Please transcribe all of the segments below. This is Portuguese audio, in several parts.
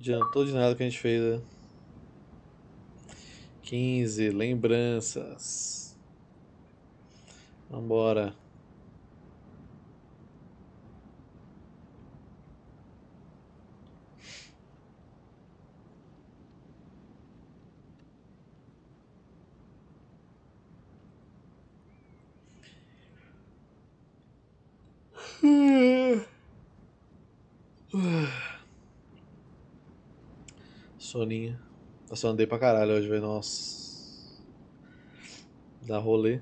Adiantou de nada que a gente fez, né? 15, lembranças. Vambora. Soninha. Eu só andei pra caralho hoje, velho. Nossa. Dá rolê.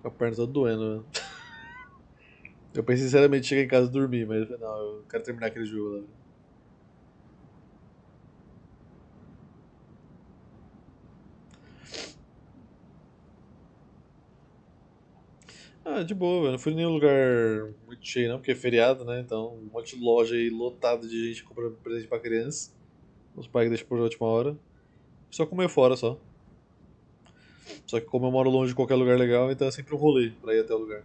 Com a perna toda doendo, né? Eu pensei sinceramente chegar em casa e dormir, mas não, eu quero terminar aquele jogo lá. Ah, de boa, velho. Não fui em nenhum lugar muito cheio, não, porque é feriado, né? Então, um monte de loja aí lotada de gente comprando presente pra criança. Os pais deixam por última hora. Só comer fora só. Só que como eu moro longe de qualquer lugar legal, então é sempre um rolê pra ir até o lugar.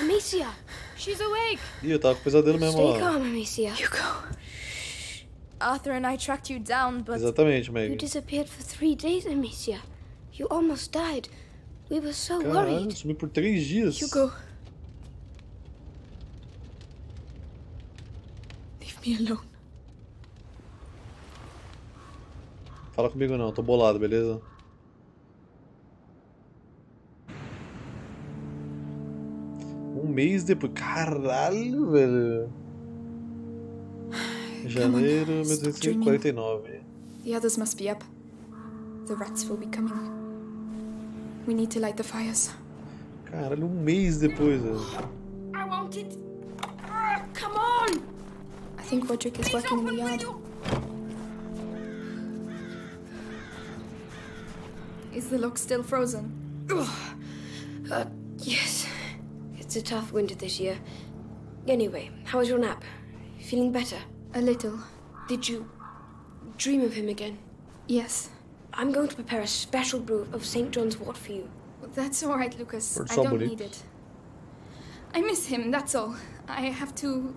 Amicia! She's awake! Ih, eu tava com pesadelo mesmo Stay lá. calm, Amicia. Hugo. Arthur and I tracked you down, but Exatamente, You Meg. disappeared for three days, Amicia. You almost died. We were so Caralho, worried. sumi por três dias. Hugo. Leave me alone. Fala comigo não, tô bolado, beleza? Um mês depois. Caralho, velho. Janeiro de 1949. The others must be up. The rats will be coming. We need to light the fires. Caralho, um mês depois, velho. I want it. Ah, come on! I think Roderick is working in the yard. Is the lock still frozen? Uh, yes. It's a tough winter this year. Anyway, how was your nap? Feeling better? A little. Did you dream of him again? Yes. I'm going to prepare a special brew of St. John's wort for you. That's all right, Lucas. I don't need it. I miss him, that's all. I have to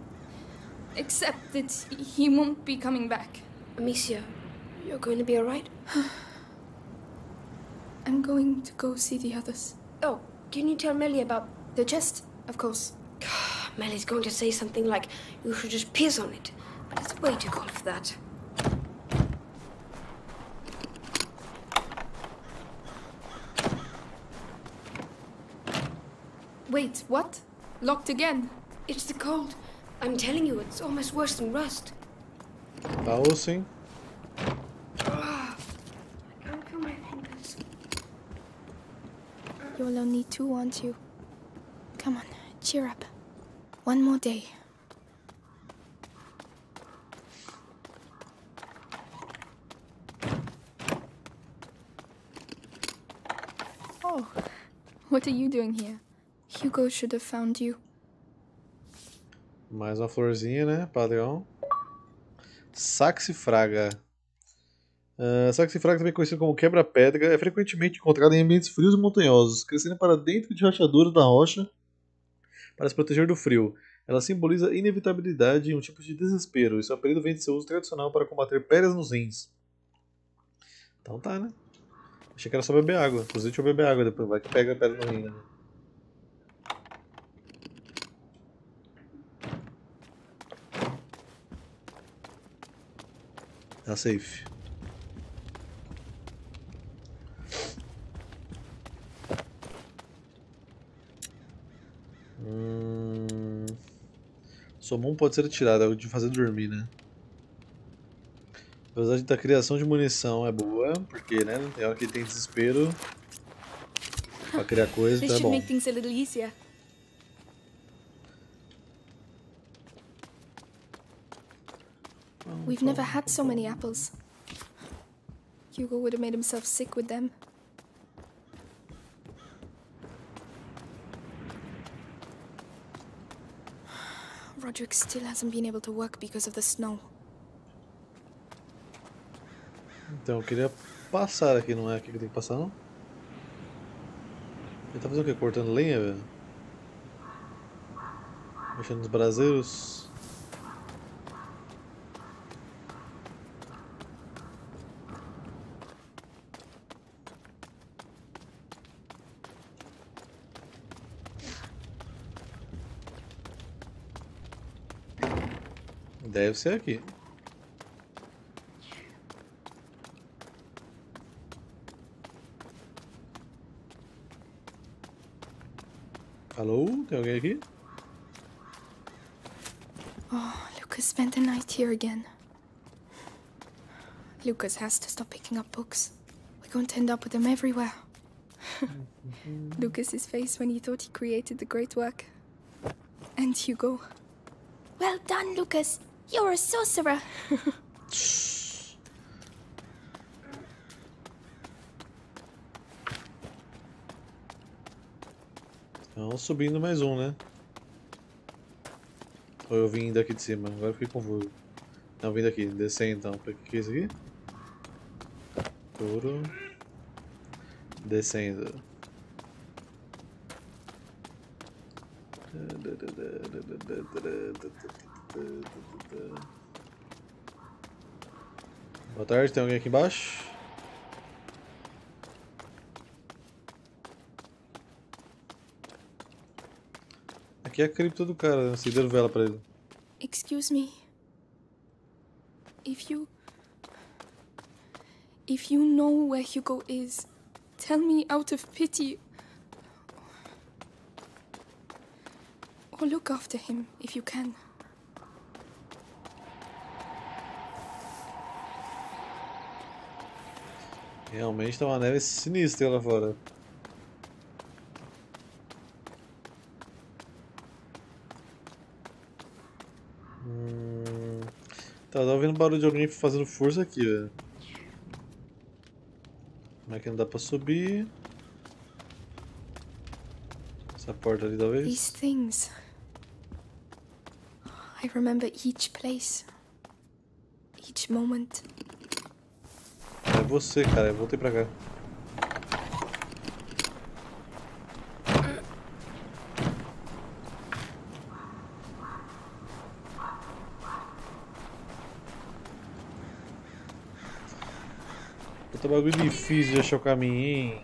accept that he won't be coming back. Amicia, you're going to be alright? I'm going to go see the others. Oh, can you tell Melly about. The chest, of course. Melly's going to say something like, you should just piss on it. But it's way too cold for that. Wait, what? Locked again? It's the cold. I'm telling you, it's almost worse than rust. Tá osso, hein? I can't feel my fingers. You'll only two, aren't you? Come on, cheer up. One more day. What are you doing here? Hugo should have found you. Mais uma florzinha, né? Padrão. Saxifraga. Uh, saxifraga, também conhecido como quebra-pedra, é frequentemente encontrada em ambientes frios e montanhosos, crescendo para dentro de rachaduras da rocha para se proteger do frio. Ela simboliza inevitabilidade e um tipo de desespero, e seu apelido vem de seu uso tradicional para combater pedras nos rins. Então tá, né? Achei que era só beber água. Inclusive, deixa eu beber água depois, vai que pega a pedra no rim, né? Tá safe. Hum... Somum pode ser tirado, é o de fazer dormir, né? Velocidade da criação de munição é boa, porque, né? Tem hora que tem desespero pra criar coisa, então é bom. make things a little easier. We've never had so many apples. Hugo would have made himself sick with them. Roderick still hasn't been able to work because of the snow. Então, eu queria passar aqui, não é aqui que tem que passar, não? Ele tá fazendo o quê? Cortando lenha, velho? Mexendo nos braseiros. Deve ser aqui. Alô? Tem alguém? Oh, Lucas spent the night here again. Lucas has to stop picking up books. We're going to end up with them everywhere. Lucas's face when he thought he created the great work. And Hugo. Well done, Lucas. You're a sorcerer. Então, subindo mais um, né? Ou eu vim daqui de cima? Agora fiquei confuso. Não, vim daqui. Descer então. O que é isso aqui? Touro. Descendo. Boa tarde, tem alguém aqui embaixo? Aqui é a cripta do cara, acenderam vela pra ele. Excuse me. If you. If you know where Hugo is, tell me out of pity. Or look after him if you can. Realmente tá uma neve sinistra lá fora. Hum... Ouvindo barulho de alguém fazendo força aqui, velho. Como é que não dá pra subir? Essa porta ali, talvez? These things. I remember each place, each moment. É você, cara. Eu voltei pra cá. Puta bagulho difícil de achar o caminho, hein?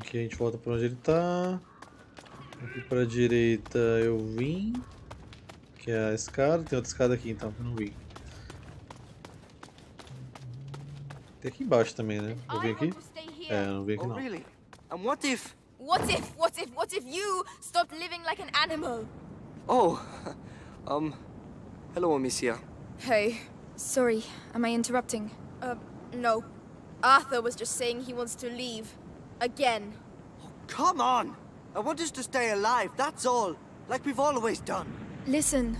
Aqui a gente volta pra onde ele tá. Aqui pra direita eu vim. Que é a escada. Tem outra escada aqui então, que eu não vim. Tem aqui embaixo também, né? Eu vim aqui? É, eu não vim aqui Oh, não. really? And what if... What if, what if, what if you stopped living like an animal? Oh, um, hello, Amicia. Hey, sorry, am I interrupting? Uh, no. Arthur was just saying he wants to leave. Again. Oh, Come on! I want us to stay alive, that's all. Like we've always done. Listen,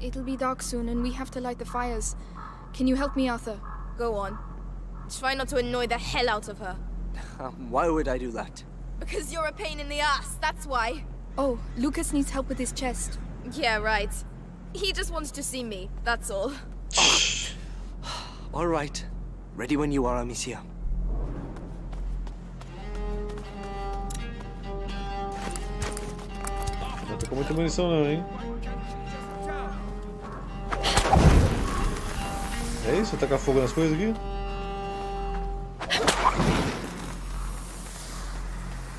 it'll be dark soon and we have to light the fires. Can you help me, Arthur? Go on. Try not to annoy the hell out of her. Um, why would I do that? Because you're a pain in the ass, that's why. Oh, Lucas needs help with his chest. Yeah, right. He just wants to see me, that's all. All right. Ready when you are, Amicia. Não tô com muita munição não, hein? É isso? Tacar fogo nas coisas aqui?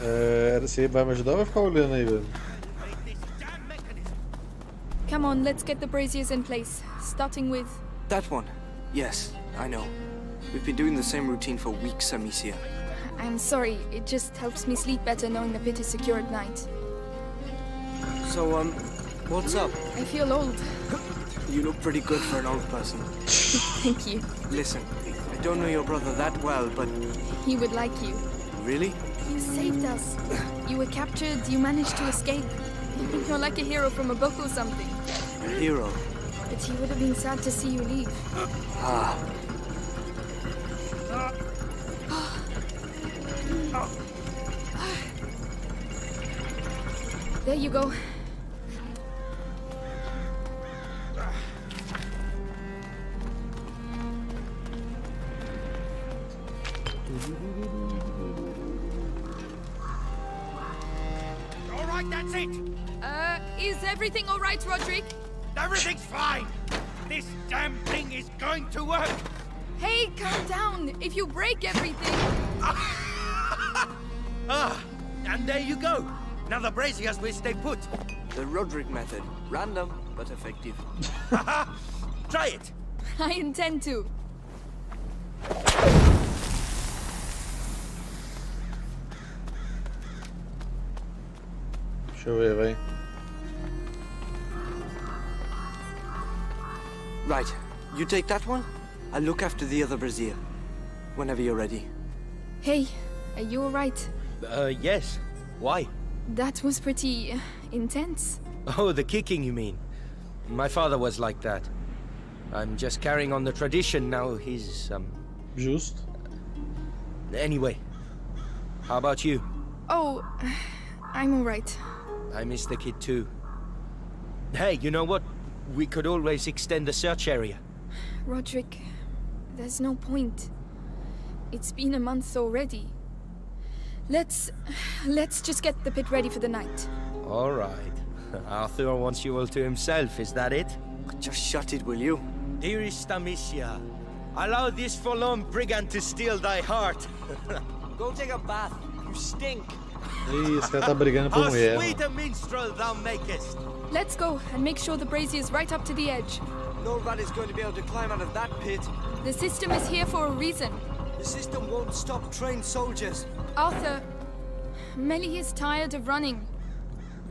É, você vai me ajudar ou vai ficar olhando aí, velho? Come on, let's get the braziers in place, starting with. That one. Yes, I know. We've been doing the same routine for weeks, Amicia. I'm sorry, it just helps me sleep better knowing the pit is secure at night. So, um, what's up? I feel old. You look pretty good for an old person. Thank you. Listen, I don't know your brother that well, but He would like you. really? You saved us. You were captured, you managed to escape. You're like a hero from a book or something. A hero? But he would have been sad to see you leave. Ah. There you go. Everything Roderick? Everything's fine. This damn thing is going to work. Hey, calm down. If you break everything. Ah, and there you go. Now the braziers will stay put. The Roderick method. Random, but effective. Try it. I intend to. Deixa eu ver, vai. Right. You take that one. I'll look after the other brazier. Whenever you're ready. Hey, are you alright? Uh, yes. Why? That was pretty uh, intense. Oh, the kicking, you mean? My father was like that. I'm just carrying on the tradition now. He's, um. Justo. Anyway. How about you? Oh, I'm alright. I miss the kid too. Hey, you know what? We could always extend the search area. Roderick, there's no point. It's been a month already. Let's. let's just get the pit ready for the night. All right. Arthur wants you all to himself, is that it? Just shut it, will you? Dearest Amicia, allow this forlorn brigand to steal thy heart. Go take a bath. You stink. Ih, esse cara tá brigando por mulher. sweet a minstrel thou makest. Let's go and make sure the brazier is right up to the edge. Nobody's going to be able to climb out of that pit. The system is here for a reason. The system won't stop trained soldiers. Arthur, Melly is tired of running.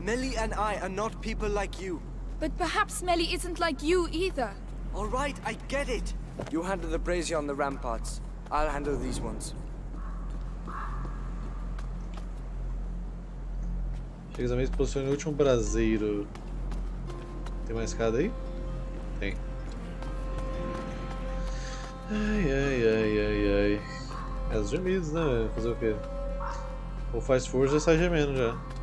Melly and I are not people like you. But perhaps Melly isn't like you either. All right, I get it. You handle the brazier on the ramparts. I'll handle these ones. Se posiciona no último braseiro. Tem mais escada aí? Tem. Ai, ai, ai, ai, ai. É os gemidos, né? Fazer o quê? Ou faz força e sai gemendo já.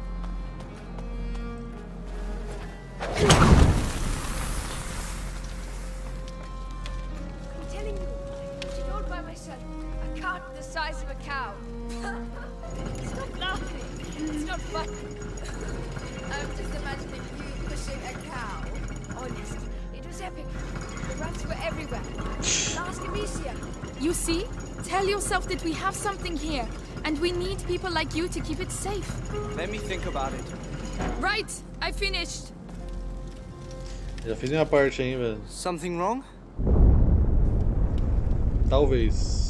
Like you to keep it safe. Let me think about it. Right, I finished. Já fiz minha parte aí, velho. Something wrong? Talvez.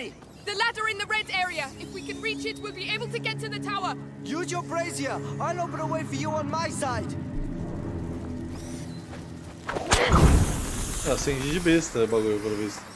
Many! The ladder in the red area. If we can reach it, we'll be able to get to the tower. Use your brazier! I'll open a way for you on my side! Acendi de besta o bagulho, pelo visto.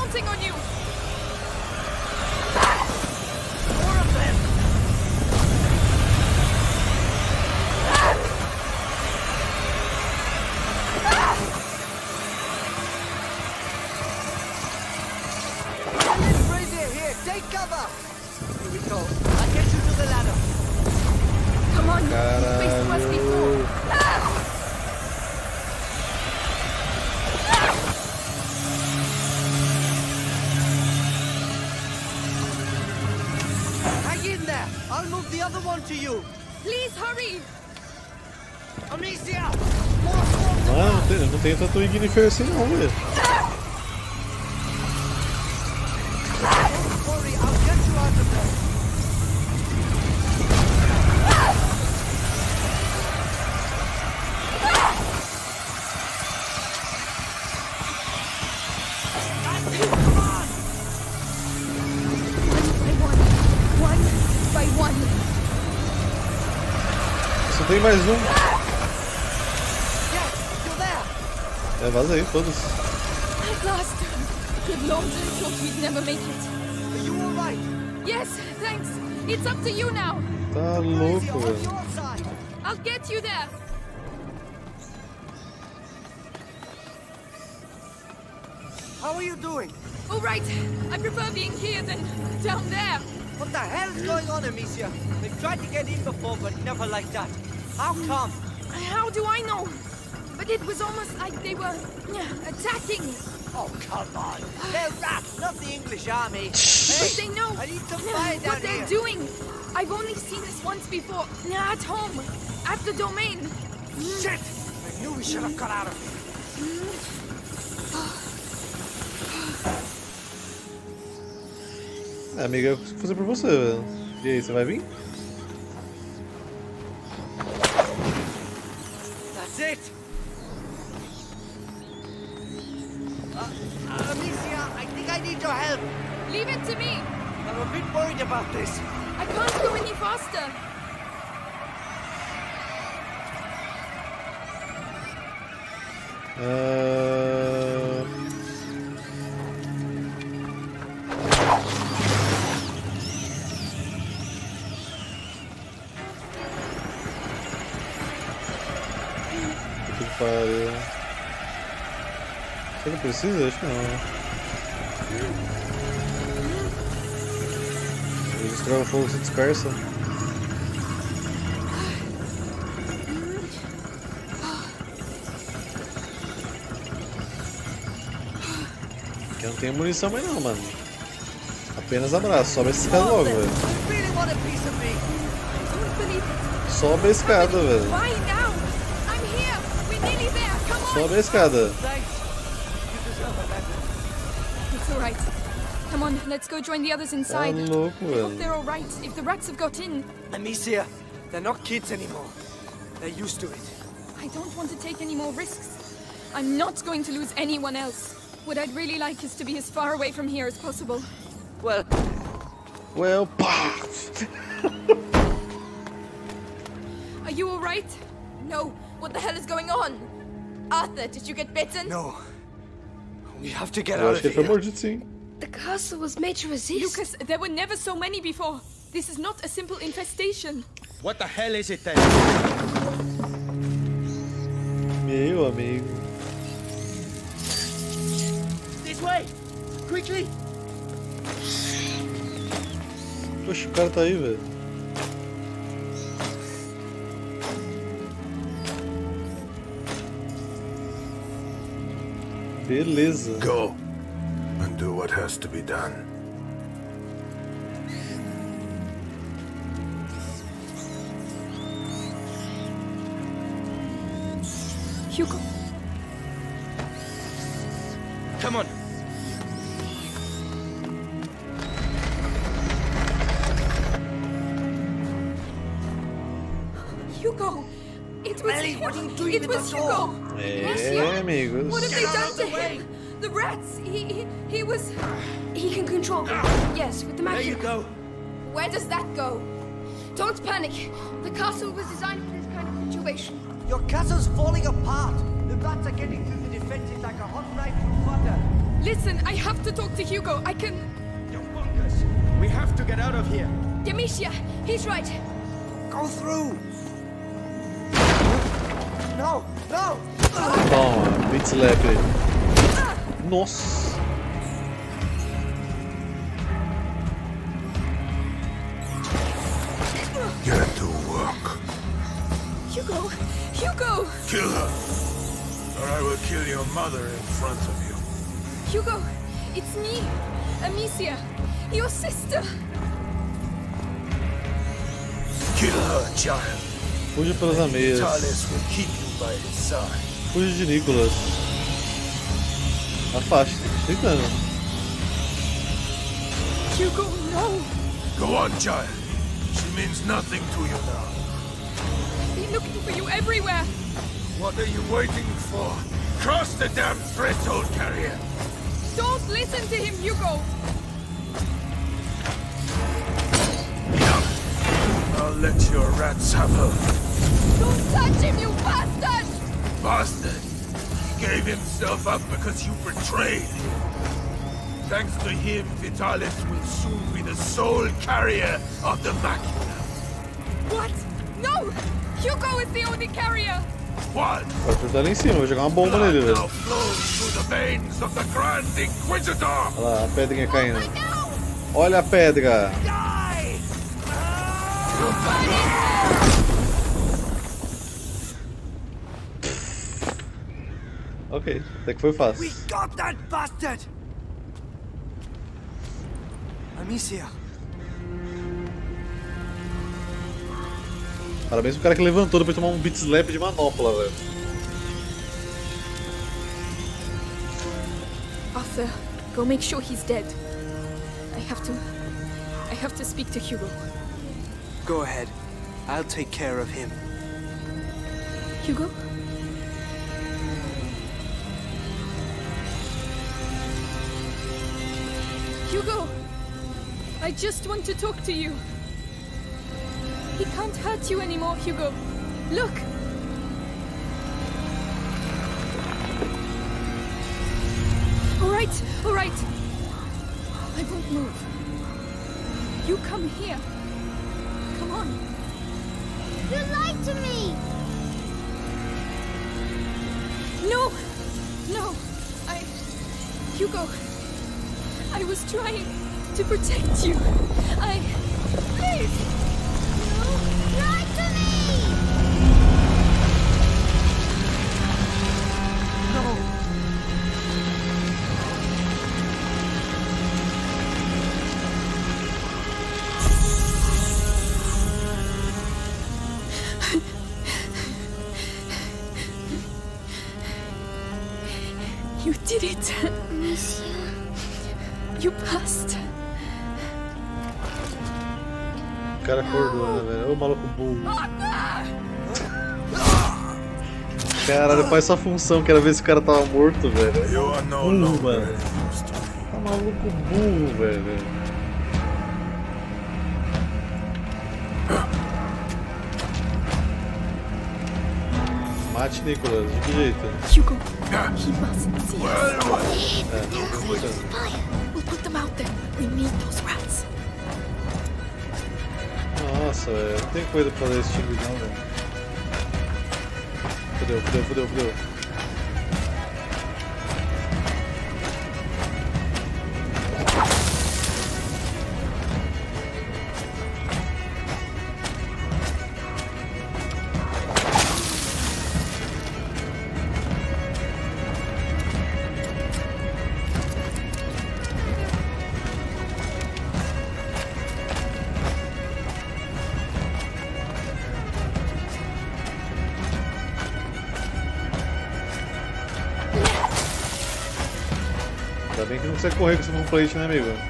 Counting on you. By one, one by one. Só tem mais um. Vaza aí, foda-se. At last. Good Lord, I thought we'd never make it. Are you alright? Yes, thanks. It's up to you now. Tá Easy, louco, on velho. your side. I'll get you there. How are you doing? All right. I prefer being here than down there. What the hell is going on, Amicia? They've tried to get in before, but never like that. How come? How do I know? But it was almost like they were yeah, attacking. Oh, come on. They're rats, not the English army. But Hey, they know I need some yeah, fire what down they're here. doing. I've only seen this once before. yeah, At home. At the domain. Shit! I knew we should have got out of here. É, amiga, eu consigo fazer por você, velho. E aí, você vai vir? Precisa? Acho que não. Eles destrói o fogo se dispersa. Aqui eu não tenho munição mais não, mano. Apenas abraço, sobe essa escada logo, velho. Sobe a escada, velho. Sobe a escada. All right. Come on, let's go join the others Tá inside. louco, I hope they're all right. If the rats have got in, Amicia, they're not kids anymore. They're used to it. I don't want to take any more risks. I'm not going to lose anyone else. What I'd really like is to be as far away from here as possible. Well, Well, pá! Are you all right? No. What the hell is going on? Arthur, did you get bitten? no. We have to get Eu out of que ele foi here. mordido sim. The castle was made to resist. Lucas, there were never so many before. This is not a simple infestation. What the hell is it then? Meu amigo. This way! Quickly! Poxa, o cara tá aí, velho. Beleza. Go and do what has to be done. Hugo, Come on. Hugo! It was Ellie, him. what are you doing It was Hugo. door? É, amigos. What have they Get out done to way. him? The rats. He, he he was. He can control them. Yes, with the magic. There you go. Where does that go? Don't panic. The castle was designed for this kind of situation. Your castle's falling apart. The rats are getting through the defenses like a hot knife through butter. Listen, I have to talk to Hugo. I can. You fuckers! We have to get out of here. Demetia, he's right. Go through. No, no. Toma, beat slap. Nossa. Get to work. Hugo! Hugo! Kill her, or I will kill your mother in front of you. Hugo! It's me! Amicia! Your sister! Kill her, child. Fuja pelas ameias. Talis will keep you by his side. Fuja de Nicolas. Afaste, tentando. Hugo, no! Go on, child. She means nothing to you now. I've been looking for you everywhere! What are you waiting for? Cross the damn threshold, carrier. Don't listen to him, Hugo! I'll let your rats have her. Don't touch him, you bastard! Bastard! He gave himself up because you betrayed him. Thanks to him, Vitalis will soon be the sole carrier of the Macula. What? No! Hugo is the only carrier! One O Arthur tá lá em cima, vou jogar uma bomba nele, velho. now flows through the veins of the Grand Inquisitor. Olha lá, a pedrinha caindo. Oh Olha a pedra! Die! Ok, até que foi We got that bastard! Amicia, Parabéns pro cara que levantou depois de tomar um beat slap de manopla, velho. Arthur, go make sure he's dead. I have to. I have to speak to Hugo. go ahead. I'll take care of him. Hugo? Hugo! I just want to talk to you. He can't hurt you anymore, Hugo. Look! Alright, alright. I won't move. You come here. Come on. You lied to me! No! No! I. Hugo! I was trying to protect you. I. Please! Caralho, faz sua função, quero ver se o cara tava morto, velho. Burro, longer mano. Tá maluco burro, velho. Mate Nicolas, de que jeito? Hugo, he mustn't see us. É! We'll put them out there. We need those rats. Nossa, velho, não tem coisa pra fazer esse time não, velho. 不对不对不对 não consegue correr com esse plate, né, amigo?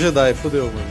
Jedi, fodeu, mano.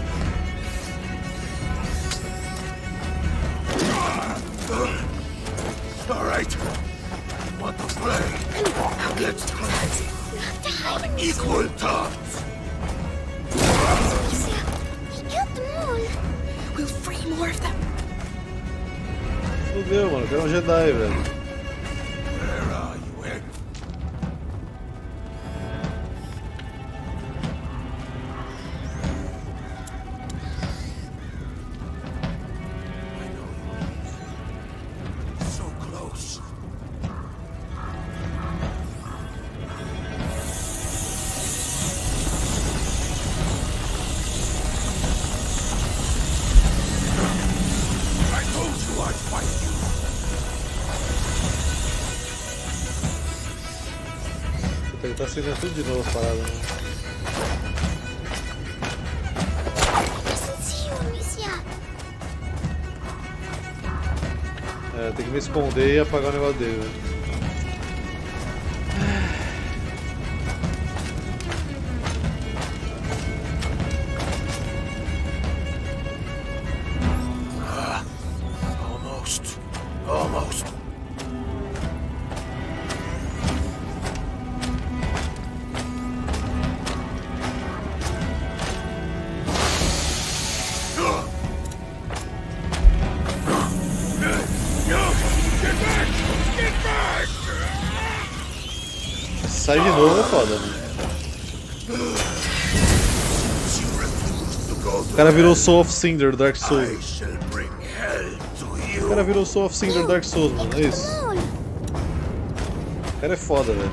De novo a virou Soul of Cinder Dark Souls. O cara virou Soul of Cinder Dark Souls, mano. É isso. O cara é foda, velho.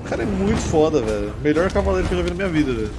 O cara é muito foda, velho. Melhor cavaleiro que eu já vi na minha vida, velho.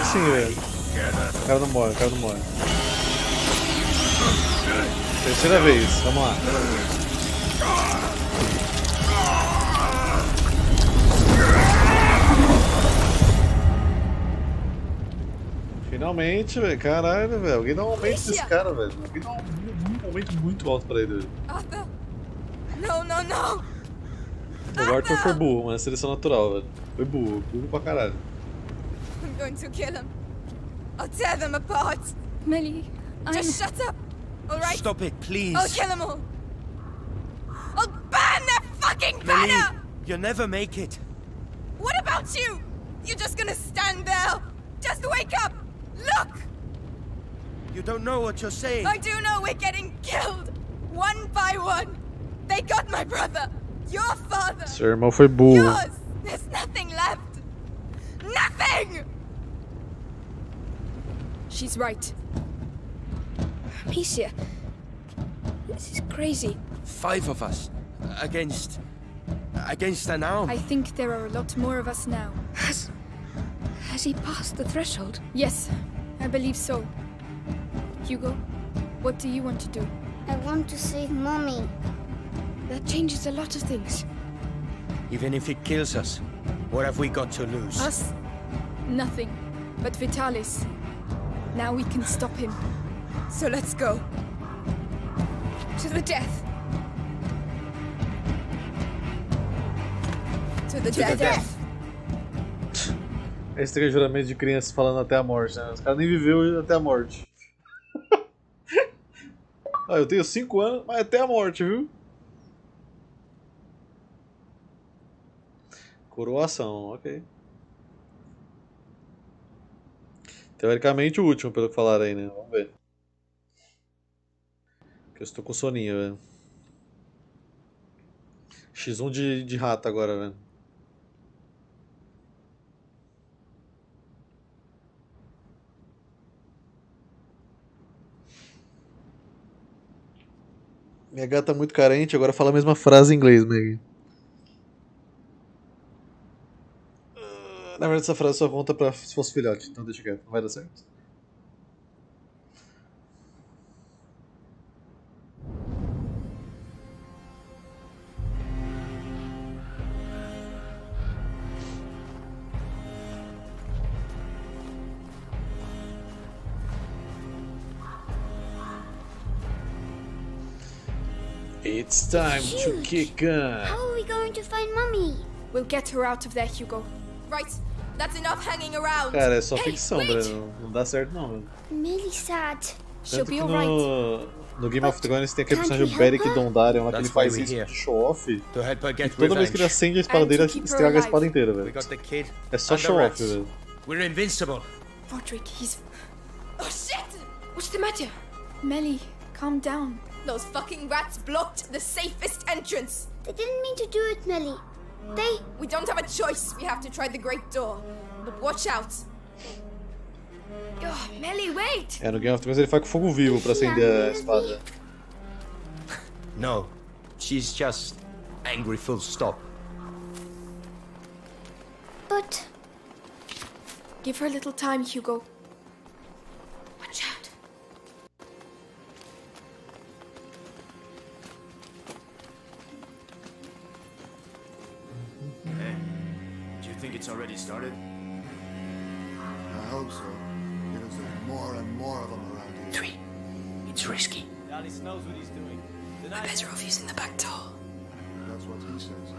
Que sim, velho. O cara não morre, o cara não morre. Terceira vez, vamos lá. Finalmente, velho. Caralho, velho. Alguém dá um aumento pra esse cara, velho. Alguém dá um, um aumento muito alto pra ele. Arthur! No, no, no! O Arthur foi burro, mas seleção natural, velho. Foi burro, burro pra caralho. I'm going to kill him. I'll tear them apart. Millie, I'm. Just shut up, alright? Stop it, please. I'll kill them all. I'll burn their fucking Millie, banner! you'll never make it. What about you? You're just gonna stand there? Just wake up! Look! You don't know what you're saying. I do know we're getting killed! One by one! They got my brother! Your father! Seu irmão foi burro. Yours! There's nothing left! Nothing! She's right. Amicia, this is crazy. Five of us. Against... Against an arm. I think there are a lot more of us now. Has. Has he passed the threshold? Yes, I believe so. Hugo, what do you want to do? I want to save Mommy. That changes a lot of things. Even if it kills us, what have we got to lose? Us? Nothing. But Vitalis. Now we can stop him. So let's go. To the death. To the To the death. death. Esse tem juramento de crianças falando até a morte, né? Os caras nem viveu até a morte. ah, eu tenho 5 anos, mas até a morte, viu? Coroação, ok. Teoricamente o último, pelo que falaram aí, né? Vamos ver. Porque eu estou com soninho, velho. X1 de, de rato agora, velho. Minha gata é muito carente, agora fala a mesma frase em inglês, Meg. Na verdade, essa frase só conta pra se fosse filhote, então deixa quieto, não vai dar certo. It's time to Huge. kick on. How are we going to find Mommy? We'll get her out of there, Hugo. Right, that's enough hanging around. Cara, é só Hey, ficção, wait. Breno. Não dá certo não, velho. I'm really sad. She'll be alright. no, no Game of Thrones tem aquele personagem Beric? Dondarrion lá que ele faz isso here. de show-off. To help her E get toda vez que ele revenge. acende a espada dele, estraga a espada inteira, We velho. got the kid. É só show-off, velho. We're invincible. Roderick, he's. Oh shit! What's the matter? Melly, calm down. Those fucking rats blocked the safest entrance. They didn't mean to do it, Melly. They. We don't have a choice. We have to try the great door. But watch out. Oh, Melly, wait! É, no Game of Thrones ele faz com fogo vivo pra acender a espada. No, she's just angry full stop. But. Give her a little time, Hugo. Think it's already started? I hope so. Because there's more and more of them around here. Three. It's risky. Dallas knows what he's doing. We're better off using the back door. That's what he says.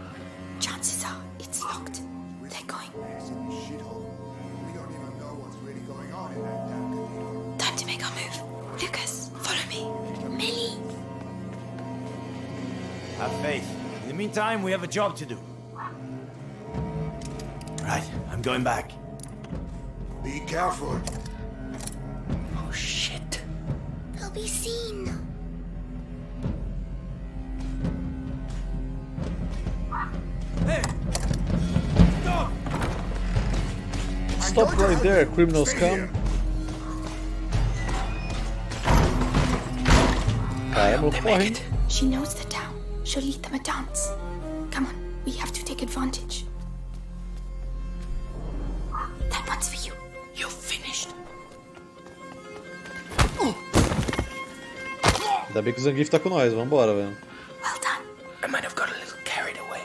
Chances are it's locked. They're going. It's in the shithole. We don't even know what's really going on in that damn cathedral. Time to make our move. Lucas, follow me. Millie. Have faith. In the meantime, we have a job to do. Right, I'm going back. Be careful. Oh shit. They'll be seen. Hey! Stop! Stop right there, criminals Stay come. here. Caramba, They corre, make hein? it. She knows the town. She'll lead them a dance. Come on, we have to take advantage. Ainda bem que o Zangief tá com nós, vambora, velho. Well done. I might have got a little carried away.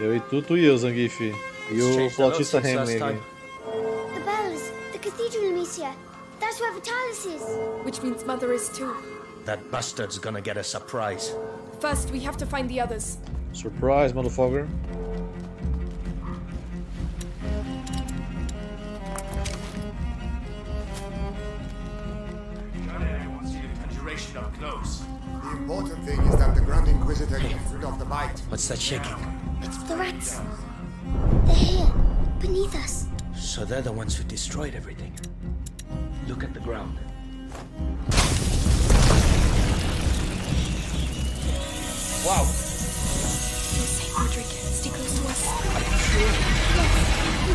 Eu e tu, tu e eu, Zangief. E o flautista Hamlin. The bells. The cathedral, Amicia. That's where Vitalis is. Which means Mother is too. That bastard's gonna get a surprise. First, we have to find the others. Surprise, motherfucker. That shaking? It's the rats. They're here, beneath us. So they're the ones who destroyed everything. Look at the ground. Wow. Safe, Roderick. Stay close to us.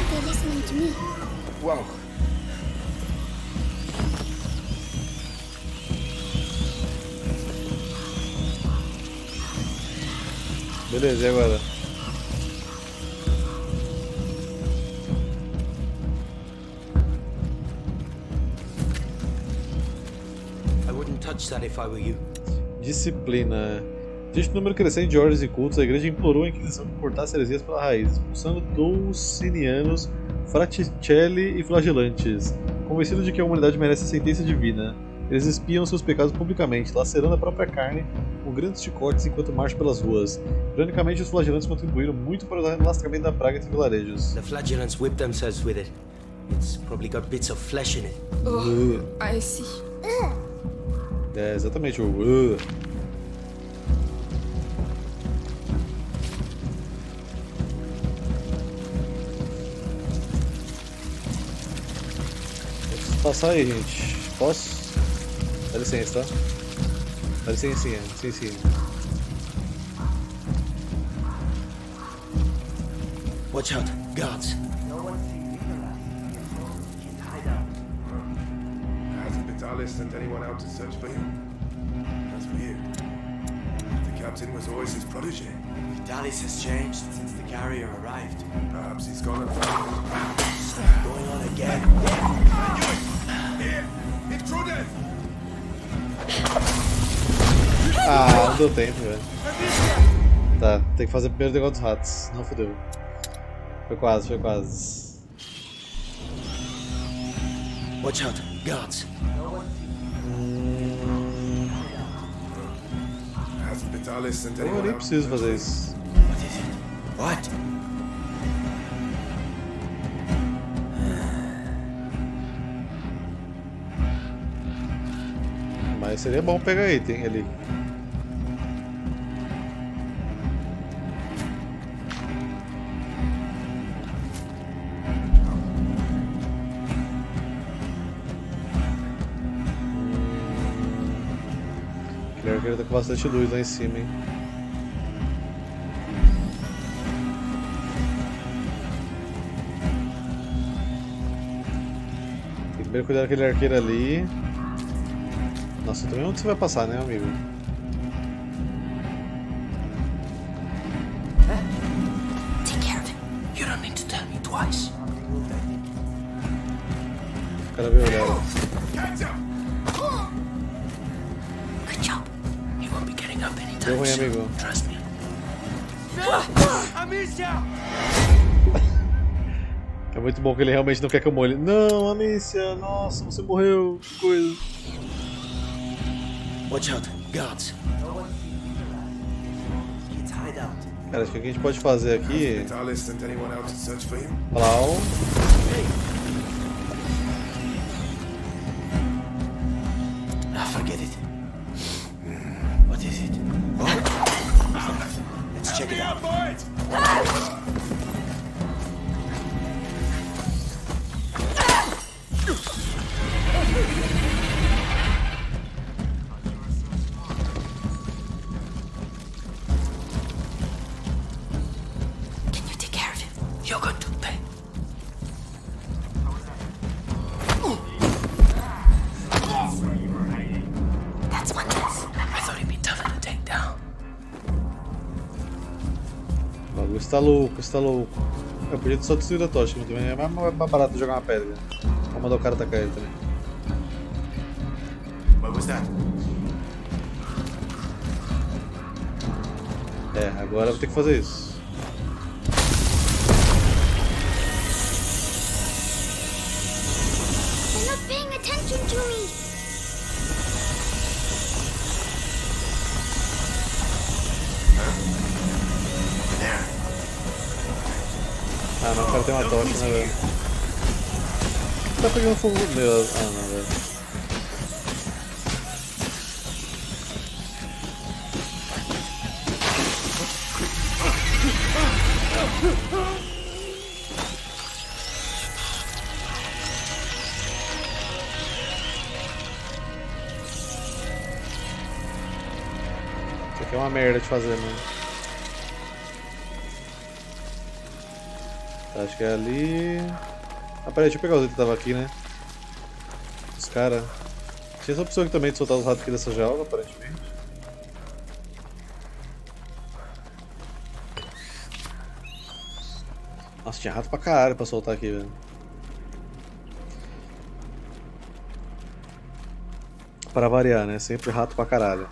they're listening to me. Wow. Beleza, e agora? I wouldn't touch that if I were you. Disciplina. Diante do número crescente de ordens e cultos, a igreja implorou a Inquisição que cortasse heresias pela raiz, expulsando Dulcinianos, Fraticelli e Flagelantes. Convencidos de que a humanidade merece a sentença divina, eles espiam seus pecados publicamente, lacerando a própria carne com grandes chicotes enquanto marcham pelas ruas. Ironicamente, os flagelantes contribuíram muito para o lastramento da praga entre vilarejos. The flagellants whip themselves with it. It's probably got bits of flesh in it. Oh, I see. É, exatamente, o. uh. Passar aí, gente? Posso? Dá licença, tá? Dá licencinha, licencinha. Watch out, guards. No one's seen me for that. We can't hide out. Hasn't Vitalis sent anyone out to search for him? That's weird. The captain was always his protege. Vitalis has changed since the carrier arrived. Perhaps he's gone and found Going on again. Here! Ah, não deu tempo, velho. Tá, tem que fazer primeiro o negócio dos ratos. Não fodeu. Foi quase, foi quase. Watch out, guards. Eu nem preciso fazer isso. What seria bom pegar item ali. Aquele arqueiro tá com bastante luz lá em cima, hein? Tem que cuidar daquele arqueiro ali. Nossa, também onde você vai passar, né, amigo? O cara veio olhar. Deu ruim, amigo. Trust me. Amicia! É muito bom que ele realmente não quer que eu molhe. Não, Amicia, nossa, você morreu. Que coisa. Watch out, guards. Cara, acho que o que a gente pode fazer aqui. Sent O bagulho está louco, louco. Eu podia ter só destruído a tocha, mas também é mais, mais barato jogar uma pedra. Vou mandar o cara atacar ele também. What was that? É, agora eu vou ter que fazer isso. Ah, não, o cara tem uma tocha, né, velho? Tá pegando fogo. Meu. Ah, não, velho. Isso aqui é uma merda de fazer, mano. Que é ali. Ah, peraí, deixa eu pegar os itens que tava aqui, né? Os caras. Tinha essa opção aqui também de soltar os ratos aqui dessa jaula, aparentemente. Nossa, tinha rato pra caralho pra soltar aqui, velho. Para variar, né? Sempre rato pra caralho.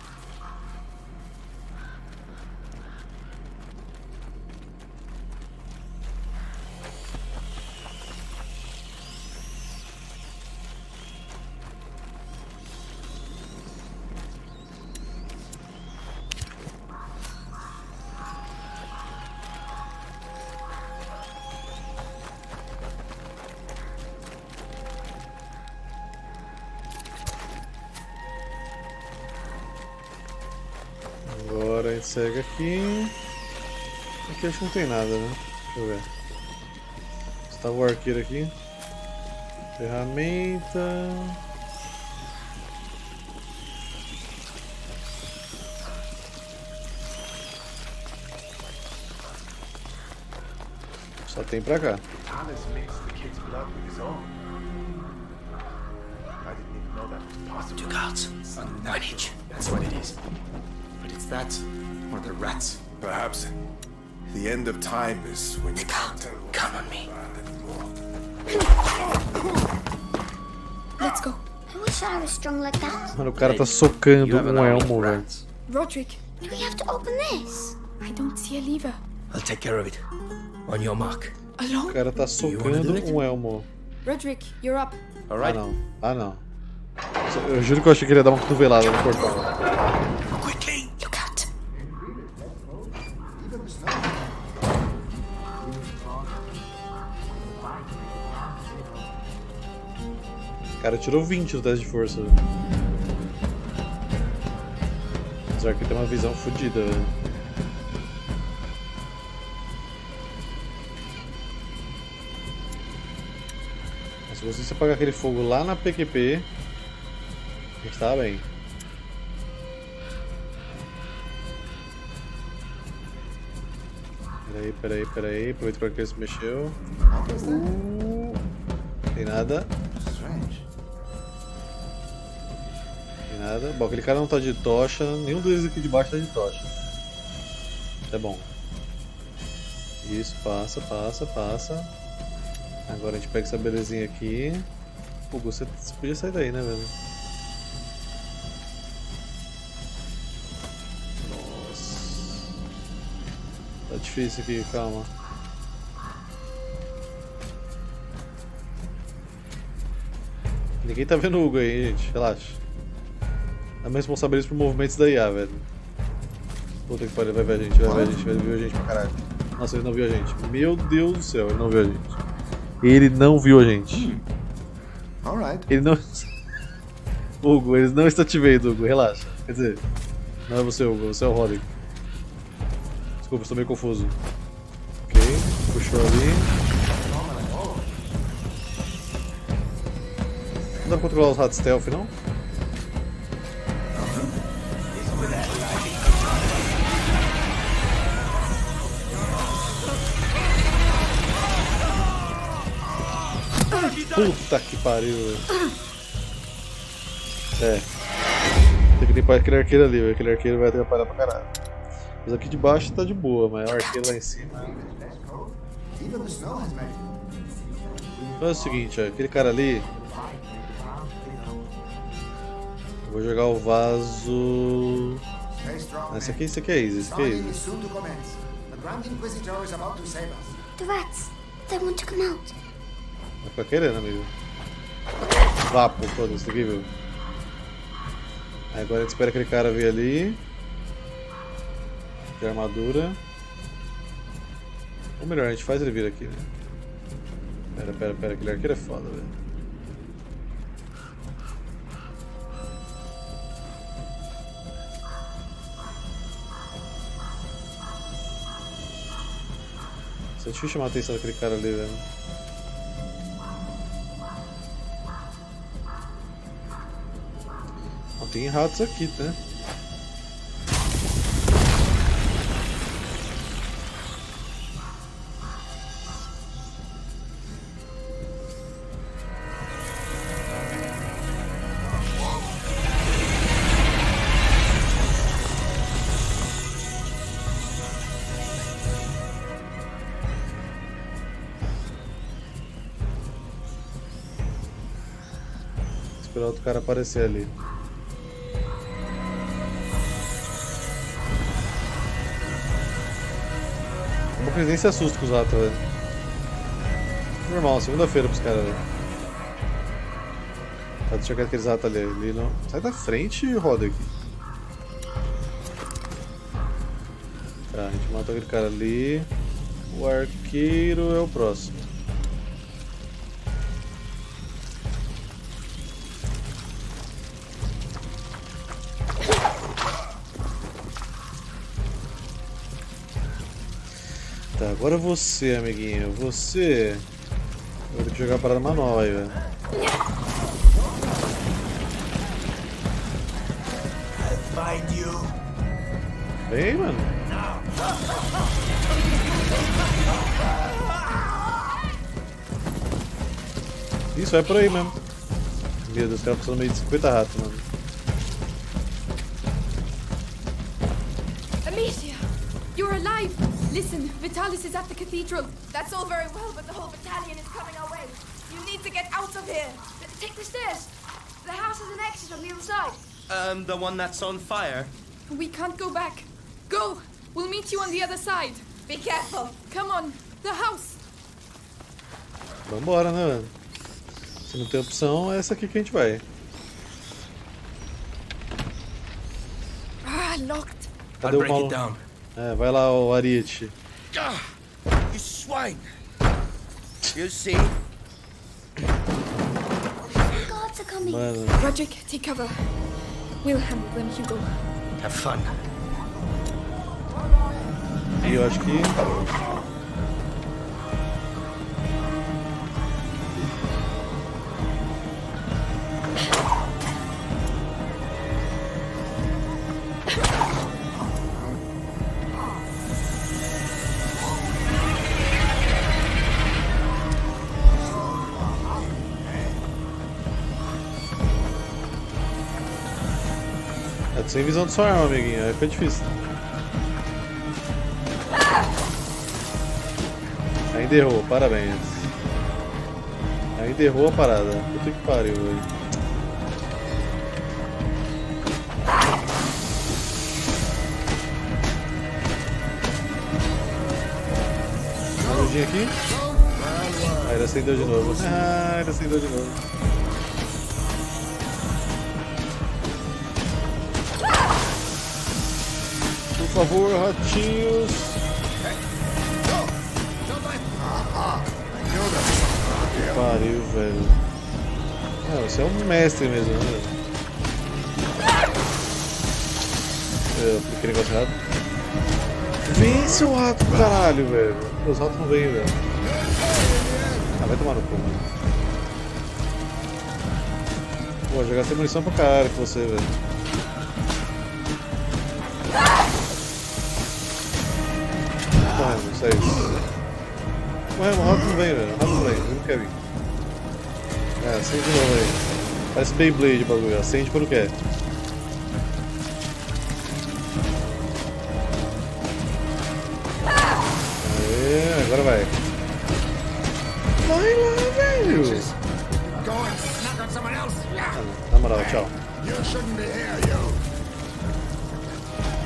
Não tem nada, né? Deixa eu ver. Estava o arqueiro aqui. Ferramenta. Só tem pra cá. Thomas mixed the kid's blood with his own. I didn't even know that was possible. Two guards. One each. That's what it is. But it's that, or the rats. Perhaps the end of time is when you can't come on me. Let's go. I wish I was strong like that. Mano, o cara tá socando um elmo, velho. Roderick, Do we have to open this? I don't see a lever. I'll take care of it. On your mark. O Alone? cara tá socando um elmo. Roderick, you're up. Ah Alright? não, ah não. Eu juro que eu achei que ele ia dar uma cotovelada no portão. Cara tirou 20 no teste de força. o arqueiro tem uma visão fodida, velho. Mas se você apagar aquele fogo lá na PQP, a gente tá bem. Peraí, peraí, peraí. Aproveita que o arqueiro se mexeu. Uh, tem nada. Bom, aquele cara não tá de tocha. Nenhum deles aqui de baixo tá de tocha. É bom. Isso, passa, passa, passa. Agora a gente pega essa belezinha aqui. Pô, você podia sair daí, né, velho? Nossa. Tá difícil aqui, calma. Ninguém tá vendo o Hugo aí, gente. Relaxa. É uma responsabilidade por movimentos da IA, velho. Puta que pariu, vai ver a gente, vai ver a gente, vai ver a gente pra caralho. Nossa, ele não viu a gente. Meu Deus do céu, ele não viu a gente. Ele não viu a gente. Alright. Ele não. Hugo, eles não estão te vendo, Hugo, relaxa. Quer dizer, não é você, Hugo, você é o Roderick. Desculpa, estou meio confuso. Ok, puxou ali. Não dá pra controlar os ratos stealth, não? Puta que pariu, velho. É. Tem que limpar aquele arqueiro ali, aquele arqueiro vai atrapalhar pra caralho. Mas aqui de baixo tá de boa, mas o arqueiro lá em cima. Então é o seguinte, ó, aquele cara ali. Eu vou jogar o vaso. Strong. Esse aqui, esse aqui é easy, esse aqui é easy. The Grand Inquisitor is about to save us. The rats. They want to come out. Vai ficar querendo, amigo. Vapo, foda-se, aqui, viu? Aí agora a gente espera aquele cara vir ali. De armadura. Ou melhor, a gente faz ele vir aqui, né? Pera, pera, pera, aquele arqueiro é foda, velho. Isso é difícil chamar a atenção daquele cara ali, velho. tem ratos aqui, tá? esperar outro cara aparecer ali. Eles nem se assustam com os ratos, velho. Normal, segunda-feira pros caras, velho. Tá, deixa eu ver aqueles ratos ali. ali não. Sai da frente e roda aqui. Tá, a gente matou aquele cara ali. O arqueiro é o próximo. Agora você, amiguinho. Você. Eu vou que jogar a parada manual aí, velho. Vem, mano. Isso, é por aí mesmo. Meu Deus, os caras precisam meio de 50 ratos, mano. Cathedral. That's all very well, but the whole battalion is coming our way. You need to get out of here. Take the stairs. The house has an exit on the other side. Um, the one that's on fire? We can't go back. Go! We'll meet you on the other side. Be careful. Come on, the house. Vambora, né, mano? Se não tem opção, é essa aqui que a gente vai. Ah, locked. Cadê I'll o break maluco? it down. É, vai lá, o Ariete. Ah, swine! You see? Guards are coming. Mano, Roderick, take cover. We'll handle them, Hugo. Have fun. e eu acho que. Sem visão de sua arma, amiguinho. Aí fica difícil. Ainda errou, parabéns. Ainda errou a parada. Puta que pariu, velho. Uma lujinha aqui. Ah, ele acendeu de novo. Ah, ele acendeu de novo. Favor, ratinhos. Que pariu, velho. Não, você é um mestre mesmo, né? Eu cliquei no negócio errado. Vem, seu rato caralho, velho. Meus ratos não vêm, velho. Ah, vai tomar no cu, mano. Pô, já gastei munição pra caralho com você, velho. Correndo, isso é isso. Correndo, o rato não vem, velho. O rato não vem, ele não quer vir. É, acende de novo aí. Parece Beyblade o bagulho, acende quando quer. Aê, agora vai. Vai lá, velho. Na moral, tchau.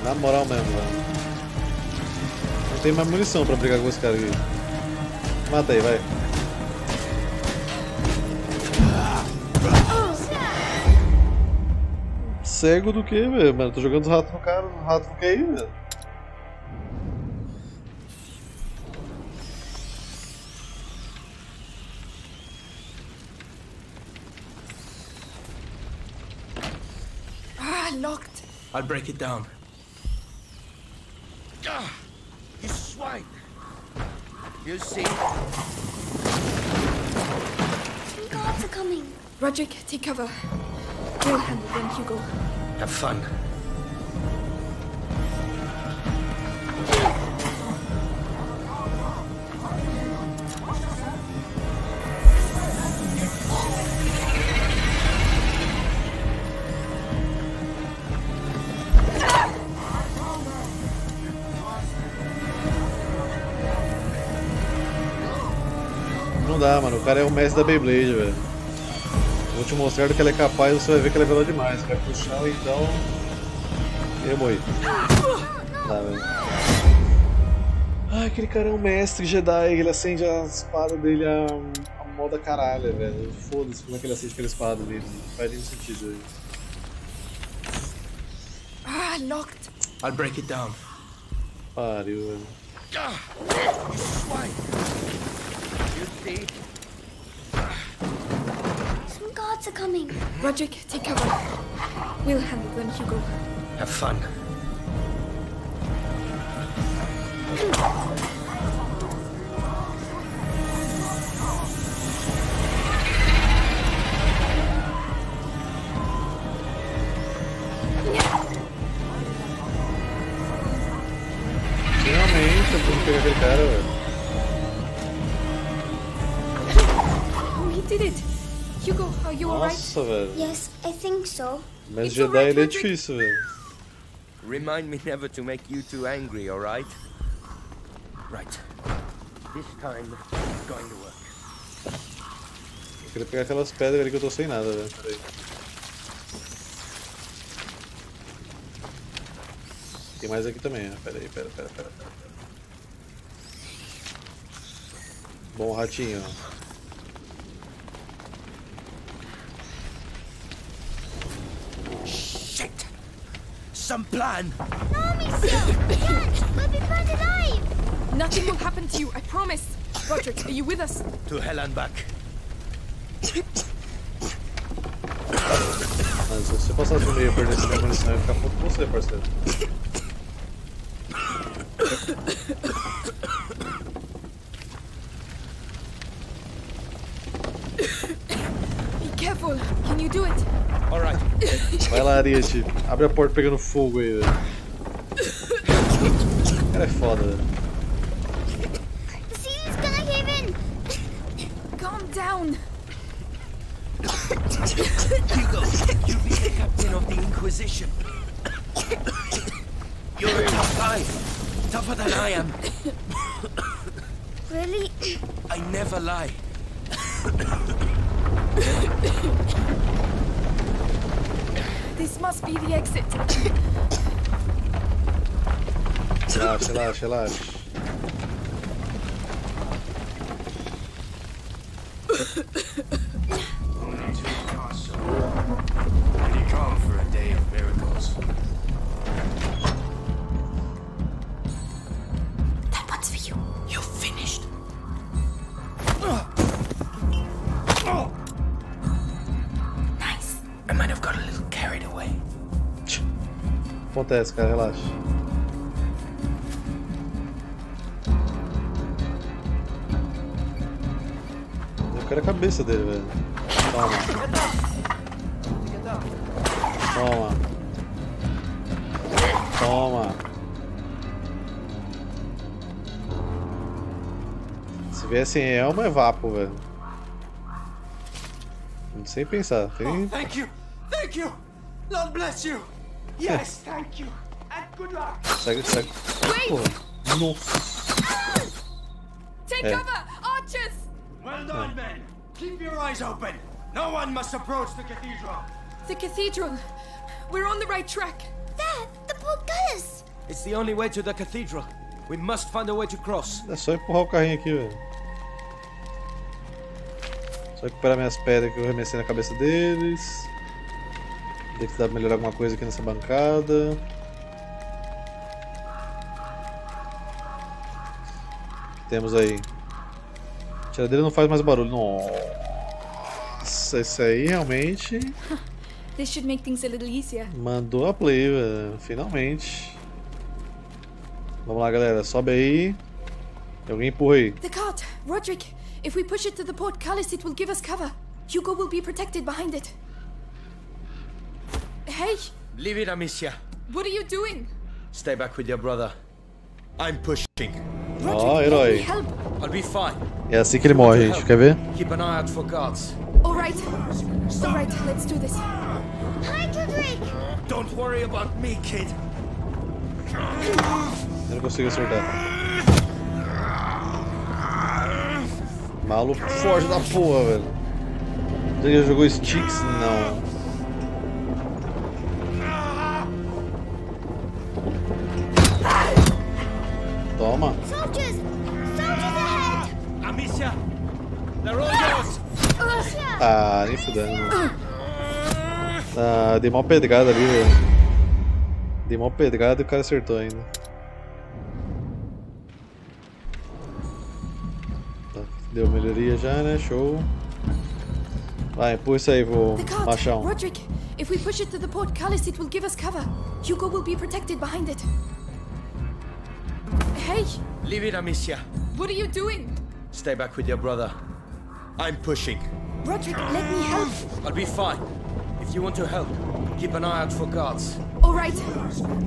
Na moral mesmo, velho. Não tem mais munição pra brigar com esse cara aqui. Mata aí, vai. Cego do que, velho? Mano, tô jogando os ratos no cara, o rato não quer ir, velho. Ah, locked. I'll break it down. Ah! You see? Guards are coming. Roderick, take cover. We'll handle them, Hugo. Have fun. Cara é o mestre da Beyblade, velho. Vou te mostrar do que ela é capaz, você vai ver que ela é veloz demais. Vai pro chão, então... Eu morri. Tá, velho. Ai, aquele cara é um mestre Jedi, ele acende a espada dele a, a moda caralho, velho. Foda-se como é que ele acende aquela espada dele. Não faz nenhum sentido. velho. Ah, locked. I'll break it down. Pariu, velho. You see? Some guards are coming. Roderick, take cover. We'll handle them, Hugo. Have fun. Finalmente eu pude pegar aquele cara, velho. Oh, he did it. Hugo, are you alright? Nossa, velho. Yes, I think so. Mas It's Jedi alright, ele é difícil, velho. Remind me never to make you too angry, alright? Right. This time, it's going to work. Eu queria pegar aquelas pedras ali que eu tô sem nada, velho. Peraí. Tem mais aqui também, né? Pera aí, pera, pera, pera, pera. pera. Bom ratinho, ó. Some plan! No, monsieur! Can't! We'll be burned alive! Nothing will happen to you, I promise. Roderick, are you with us? To hell and back. Mas se você passasse no meio perdesse minha munição, eu ia ficar puto Ariete. Abre a porta pegando fogo aí, velho. O cara é foda, velho. Calm down. Hugo, you'll be the captain of the Inquisition. You're a tough guy. Tougher than I am. Really? I never lie. must be the exit. Relax, relax, relax. Acontece, cara, relaxa. Eu quero a cabeça dele, velho. Toma. Toma. Toma. Se vier sem elmo é vapo, velho. Sem pensar. Tem... Thank you! Thank you! Lord bless you! Yes, thank you! And good luck! Segue, segue. Porra. Nossa. Take Hey. cover! Archers! Well done, men! Keep your eyes open! No one must approach the cathedral! The cathedral. We're on the right track. There! The portcullis! It's the only way to the cathedral. We must find a way to cross. É só empurrar o carrinho aqui, velho. Só recuperar minhas pedras que eu arremessei na cabeça deles. Ver se dá pra melhorar alguma coisa aqui nessa bancada. Temos aí. A tiradeira não faz mais barulho. Nossa, isso aí realmente This should make things a little easier. mandou a play, velho. Finalmente. Vamos lá, galera. Sobe aí. E Alguém empurra aí. The cart! Roderick! If we push it to the portcullis, it will give us cover. Hugo will be protected behind it. Hey! Leave it, Amicia. What are you doing? Stay back with your brother. I'm pushing. Ó, herói. Help! I'll be fine. É assim que ele morre, gente. Quer ver? Keep an eye out for guards. Alright. Alright, let's do this. Hi, Roderick! Don't worry about me, kid. Eu não consigo acertar. Maluco forte da porra, velho. Você já jogou Sticks? Não. Toma. Soldiers! Soldiers ahead! Amicia! They're all yours! Amicia! Ah, nem fudendo. Ah, dei uma pedrada ali, velho. Dei uma pedrada e o cara acertou ainda. Tá, deu melhoria já, né? Show. Vai, empurra isso aí, vou machão. Roderick, if we push it to the portcullis, it will give us cover. Hugo will be protected behind it. Hey, Leave it, Amicia. what are you doing? Stay back with your brother. I'm pushing. Roderick, let me help. I'll be fine. If you want to help, keep an eye out for guards. All right.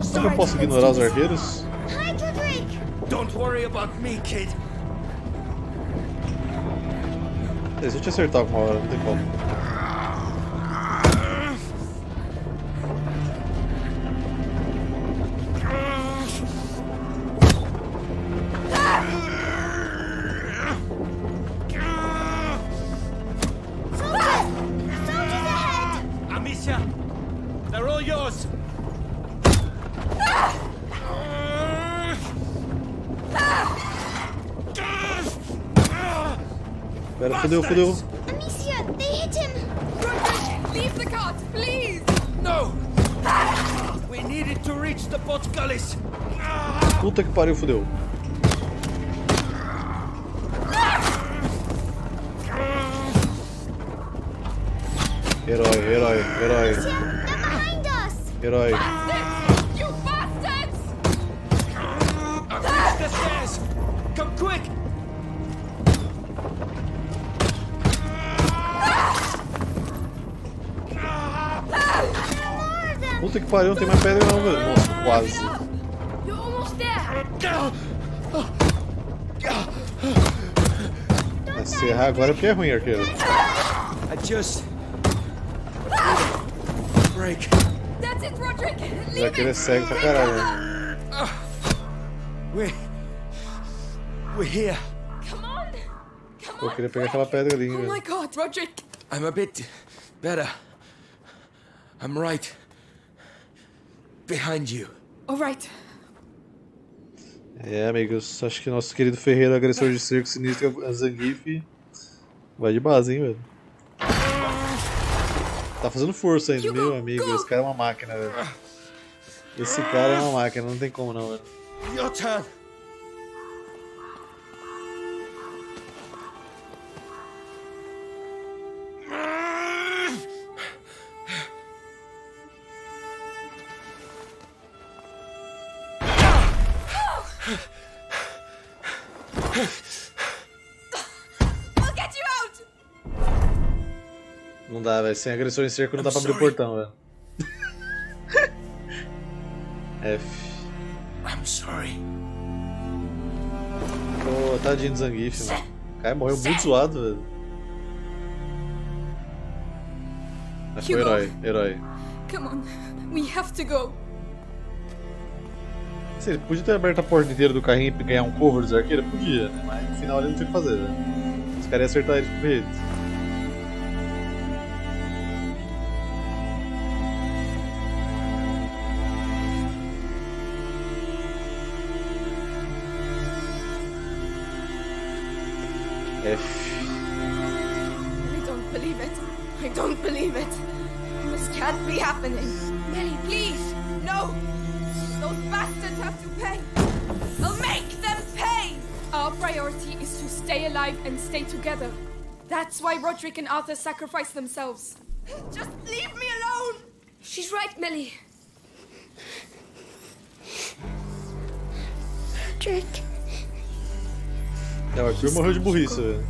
Será que eu posso ignorar os arqueiros? Hi, Roderick! Don't worry about me, kid. Deixa eu te acertar alguma hora, não tem como. Fudeu, fudeu. Amicia, they hit him! Roderick, leave the cart, please. No! We needed to reach the Portcullis. Puta que pariu, fudeu. Herói, herói, herói, Puta que pariu, não tem mais pedra não, velho. Nossa, quase. You're almost there. Mas se errar agora é porque é ruim, arqueiro. I just. Break. That's it, Roderick. O Leave arqueiro é cego pra caralho. né? We. We're here. Come on. Come Pô, eu on. queria pegar aquela pedra ali, Oh my velho. God, Roderick. I'm a bit better. I'm right. Behind you. All right. É, amigos, acho que nosso querido Ferreiro, agressor de cerco sinistro, a Zangief, vai de base, hein, velho. Tá fazendo força ainda, meu amigo. Esse cara é uma máquina, velho. Esse cara é uma máquina, não tem como não, velho. Your turn. Velho. Sem agressor em cerco não dá pra abrir o portão, velho. F. I'm sorry. Pô, tadinho do Zangief, mano. O cara morreu muito zoado, velho. Mas foi herói, herói. Come on. We have to go. Ele podia ter aberto a porta inteira do carrinho e ganhar um cover dos arqueiros? Podia, né? Mas no final ele não tinha o que fazer, né? Os caras iam acertar ele qualquer jeito. That's why Roderick and Arthur sacrificed themselves. Just leave me alone. She's right, Millie. Roderick, É, o Arthur morreu de burrice, velho.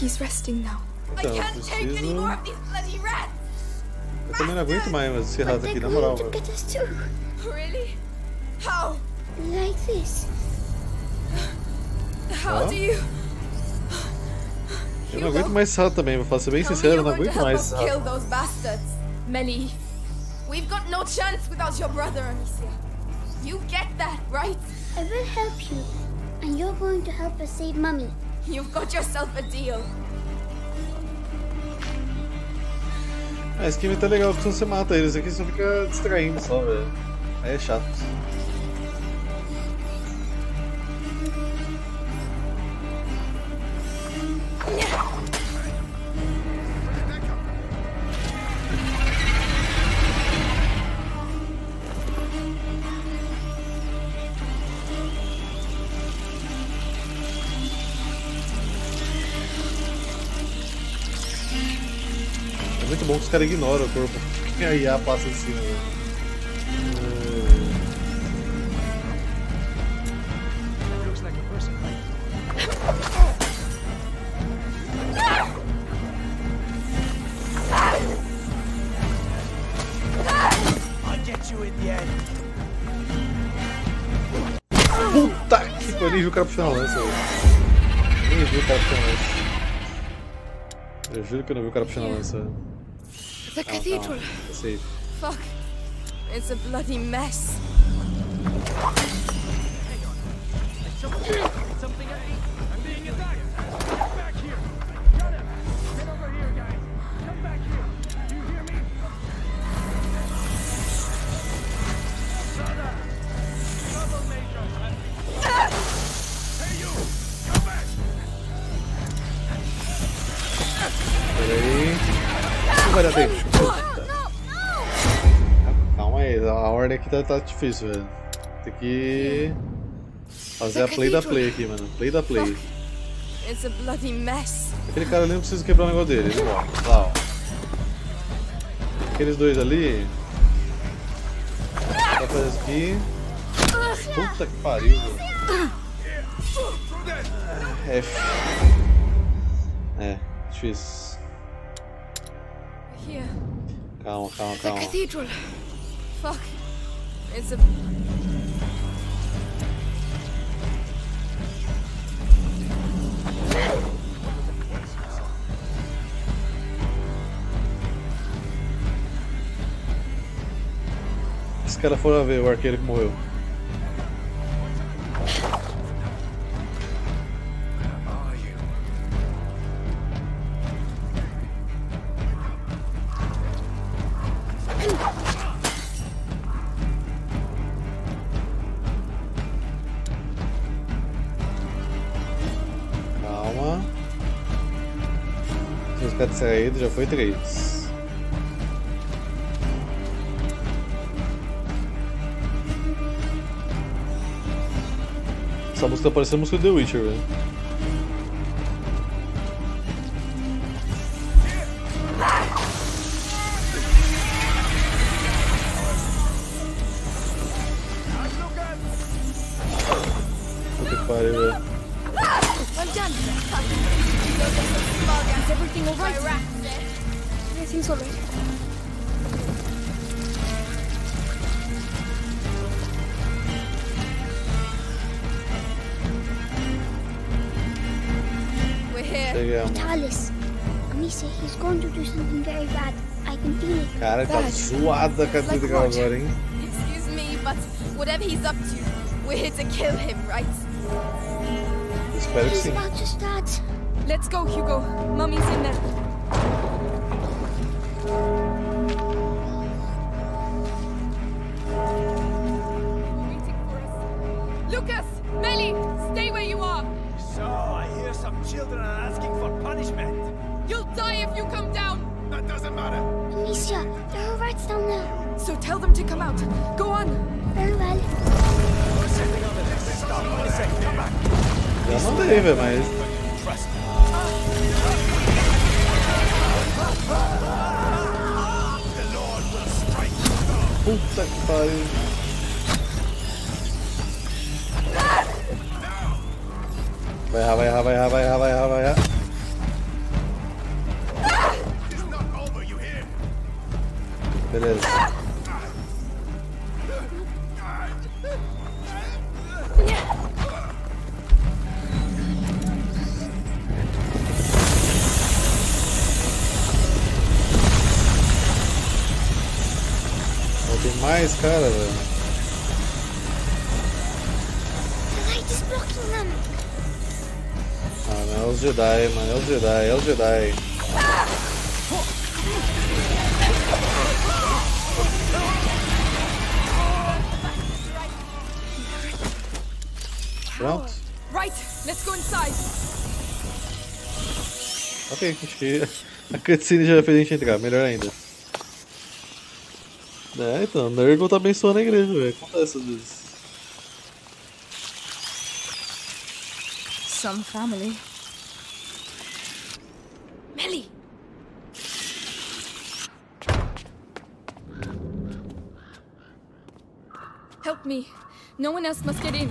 He's resting now. I Então, eu can't take any more preciso. of these bloody rats. Eu também não aguento mais, mas esse rato they're aqui, na going moral, to get us too. Really? How? Like this. How do you? Eu não aguento mais esse rato também, vou falar ser bem sincero, eu não aguento mais esse bastards. Melly, We've got no chance without your brother, Amicia. You get that, right? I will help you. And you're going to help us save Mummy. You've got yourself a deal. A skin tá legal, porque você mata eles aqui, só fica distraindo só, velho. Aí é chato. Caras ignoram o corpo. E aí a passa em cima. Puta que pariu, o cara puxando a lança. Nem vi o cara puxando a lança. Eu juro que eu não vi o cara puxando a lança. The cathedral. Fuck. It's a bloody mess. Hang on. Something tá, tá difícil, velho. Tem que fazer a play da play aqui, mano. Play da play. It's a bloody mess. Aquele cara ali não precisa quebrar o negócio dele, ele morre. Lá, ó. Aqueles dois ali. Fazer isso aqui. Puta que pariu, velho. F. É, difícil. Calma, calma, calma. It's a. Os caras foram ver o arqueiro que morreu. Distraído, já foi três. Essa música tá parecendo a música do The Witcher, velho. Cara, tá zoada a catedral agora, hein? Excuse me, but whatever he's up to, we're here to kill him, right? Espero que sim. about to start. Let's go, Hugo. Mummy's in there. Amen. Jedi, mano. É o Jedi, é o Jedi. Pronto. Right, let's go inside. Ok, acho que a cutscene já fez a gente entrar, melhor ainda. É, então, Nurgle tá abençoando a igreja, velho. Acontece às vezes. Some family. No one else must get in.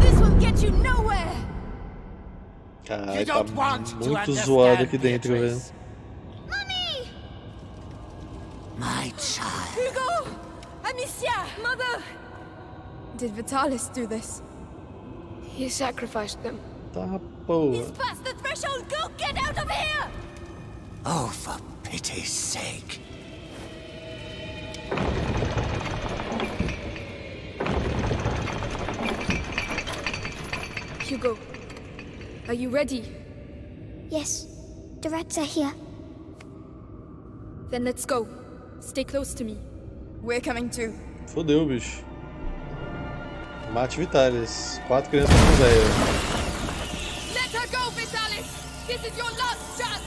This will get you nowhere! Caralho, tá muito zoado aqui dentro, velho. Mummy! My child. Hugo! Amicia! Mother! Did Vitalis do this? He sacrificed them. Tá, porra. He's past the threshold! Go get out of here! Oh, for pity's sake. Hugo, are you ready? Yes, the rats are here. Then let's go. Stay close to me. We're coming too. Fodeu, bicho. Mate Vitalis. Quatro crianças com Zéia. Let her go, Vitalis! This is your last chance!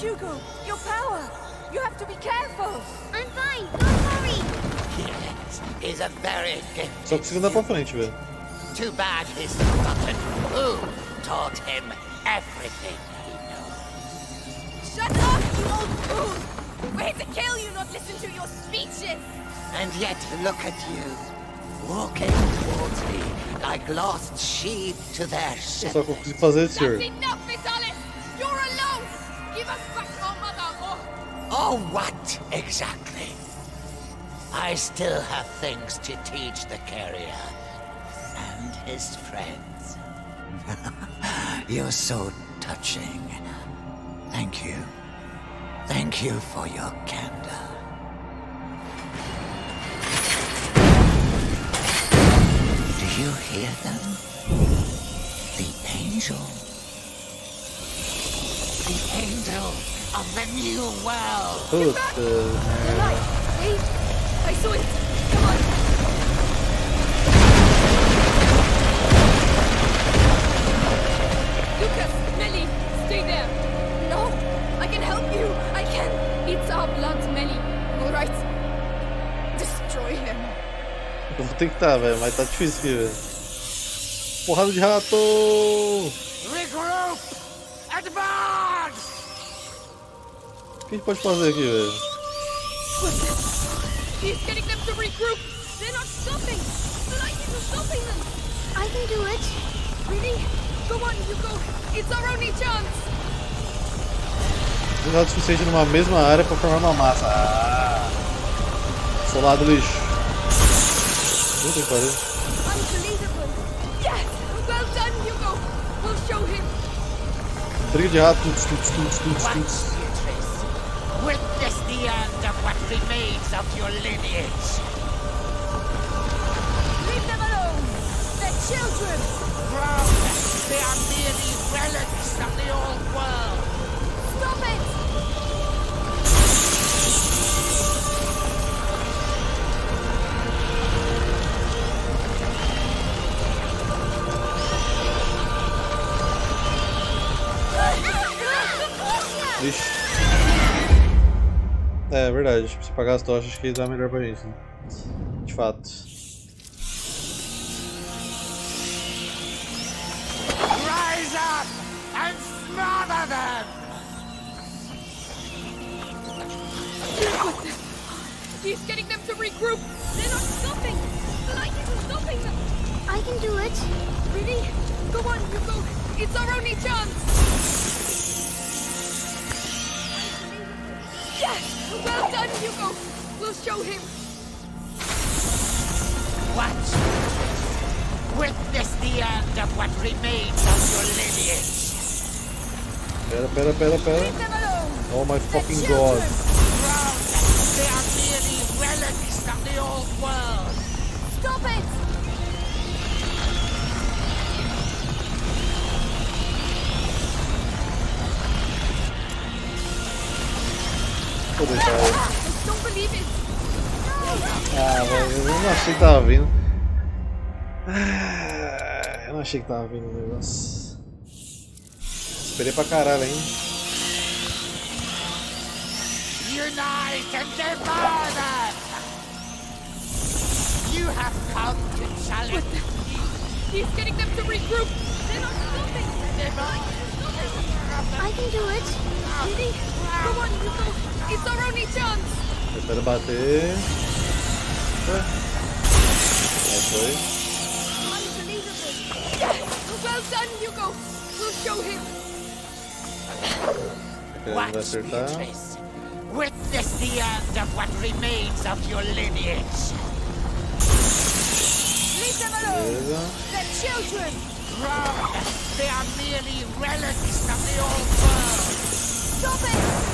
Hugo, your power! You have to be careful! I'm fine, don't worry. Yes, he's a very good. Só consigo andar pra frente, velho. Too bad he's forgotten who taught him everything he knows. Shut up, you old fool! We're here to kill you, not listen to your speeches! And yet, look at you, walking towards me like lost sheep to their Eu shepherd. só consigo fazer isso, senhor. That's enough, Vitalis! You're alone! Give us back our mother, or... Oh, what exactly? I still have things to teach the carrier and his friends. You're so touching. Thank you. Thank you for your candor. You hear them? The angel. The angel of the new world. Puta. The light! Wait! I saw it! Come on! Lucas! Melly! Stay there! Eu vou tentar, velho, mas tá difícil aqui, velho. Porrada de rato! Regroup! Advance! O que a gente pode fazer aqui, velho? He's getting them to regroup! They're not stopping! The light isn't stopping them! I can do it. Really? Go on, Hugo! It's our only chance! Não é o suficiente numa mesma área pra formar uma massa. Ah! Solado lixo. Puta que. Unbelievable! Yes! Well done, Hugo! We'll show him! Briga de. Tuts, tuts, tuts, tuts, tuts. Beatrice. Witness the end of what remains of your lineage. Leave them alone! They're children! Wrong! They are merely relics of the old world. Stop it! Verdade. Se pagar as tochas, acho que dá melhor pra gente, né? De fato. Rise up and smother them! He's getting them to regroup! They're not stopping! The light isn't stopping them! I can do it. Really? Go on, Hugo! It's our only chance! Yes! Well done, Hugo! We'll show him! Watch, Beatrice. Witness the end of what remains of your lineage. Pera, pera, pera, pera. Leave them alone! Oh my They're fucking god. Wrong! They are merely relics of the old world. Stop it! Vou deixar ele. Ah, velho, eu não achei que tava vindo. Ah, eu não achei que tava vindo o negócio. Esperei pra caralho, hein? Unite and devour them! You have come to challenge He's getting them to regroup. They're not stopping. I can do it. Really? Come on, Hugo. It's our only chance. Espera bater. Ué. Aí foi. Well done, Hugo. We'll show him. Será que ele vai acertar? Beatrice. Witness the end of what remains of your lineage. Leave them alone. Beleza. They're children. Wrong! They are merely relics of the old world! Stop it!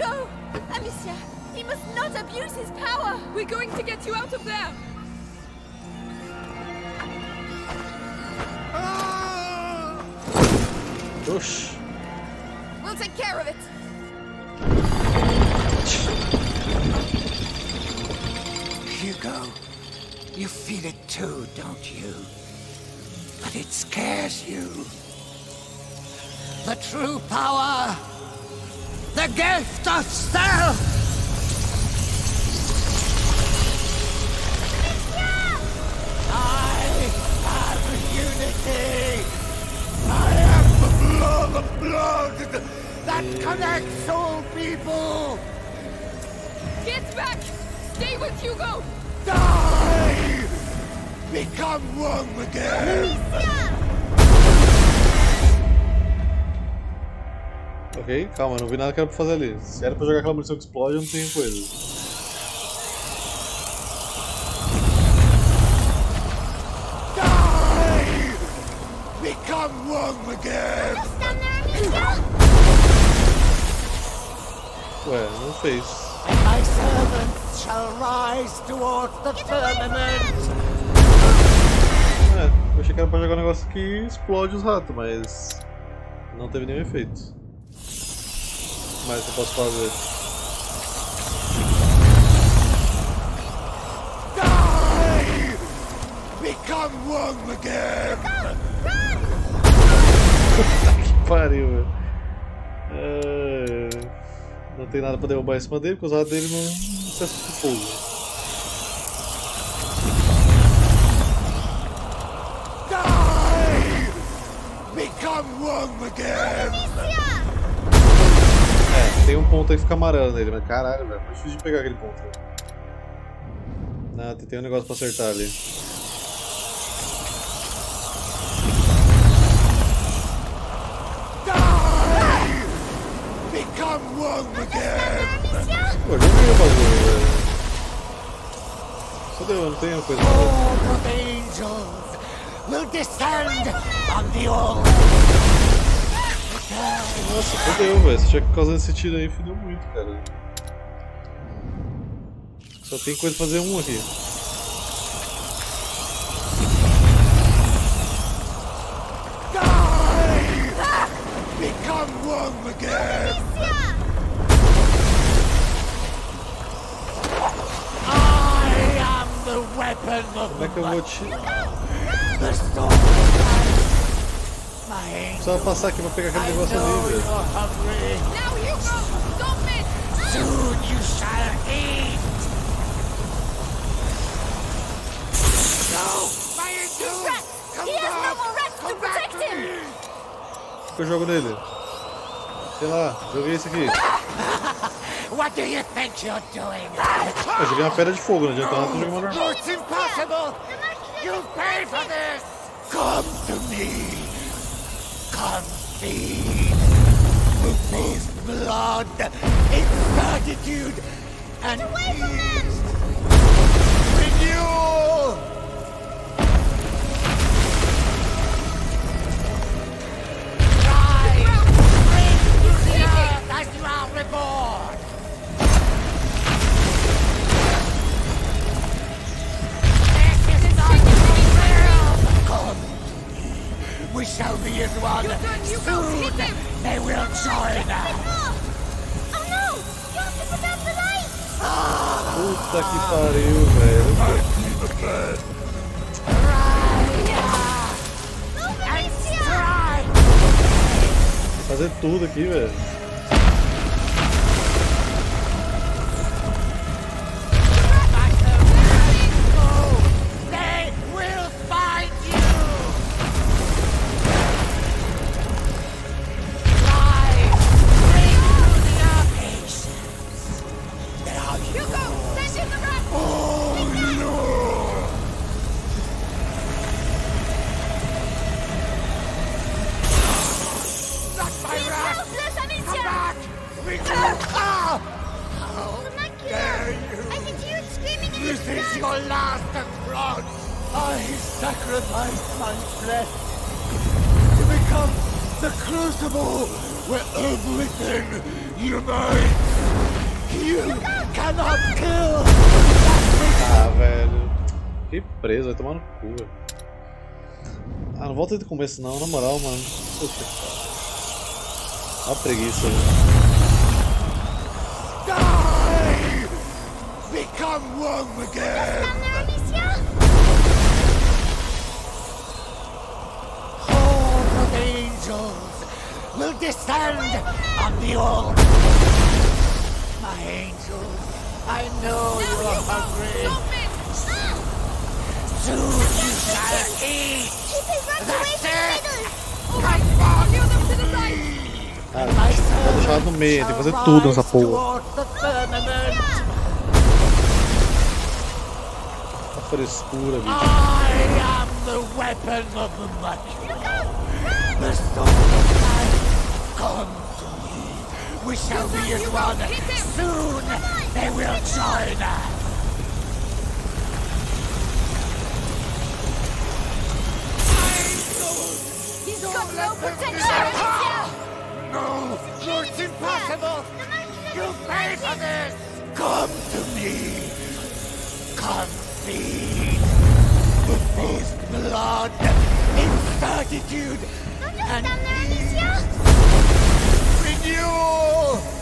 Mummy! Hugo! Amicia, he must not abuse his power. We're going to get you out of there. Ah! Oxi. We'll take care of it. Hugo, you feel it too, don't you? But it scares you. The true power, the gift of self! I am unity! I am the blood, the blood that connects all people! Get back. Stay with Hugo. Die! Become one again! Ok, calma, não vi nada que era pra fazer ali. Se era pra jogar aquela munição que explode, eu não tenho coisa. Die! Become one again! Stand there, Amicia! Ué, não fez. And my servants shall rise towards the firmament! É, eu achei que era pra jogar um negócio que explode os ratos, mas. Não teve nenhum efeito. Mas eu posso fazer. Die! Become one again! Que pariu, velho. É, Não tem nada pra derrubar em cima dele, porque os ratos dele não cessam de fogo. Die! Become one again! Tem um ponto aí que fica amarelo nele, mas caralho, velho. É difícil de pegar aquele ponto. Não, tem- tem um negócio pra acertar ali. Become one again! Pô, joguei o bagulho, velho. Cadê? Eu não tenho coisa pra fazer. All of angels will descend on the old. Nossa, fodeu, velho. Se tinha que causar esse tiro aí, fodeu muito, cara. Só tem coisa pra fazer um aqui. Become one again! I am the weapon of Como é que eu vou te. the sword. Precisava passar aqui pra pegar aquele I negócio ali, velho. O que eu jogo nele? Sei lá, joguei esse aqui. What do you think you're doing? Eu joguei uma pedra de fogo, não adianta nada, eu joguei uma normal. No, it's impossible! You pay for this! Come to me. Feed. With his blood, its certitude, and! Renewal! Rise! Bring to the earth as you are reborn! We shall be as one. Soon they will join us. Oh no! You have to put out the light! Puta que pariu, velho. Fazer tudo aqui, velho. Do começo não, na moral, mano. Puta. Ó a preguiça, velho. Meio, tem que fazer tudo nessa porra. A frescura, bicho. I am the weapon of the mighty. The sword of life. Come to me. We shall be as one. Soon they will join us. He's got no protection! No, no, it's impossible. You pay for this. Come to me. Come feed. With his blood, incertitude, and renewal.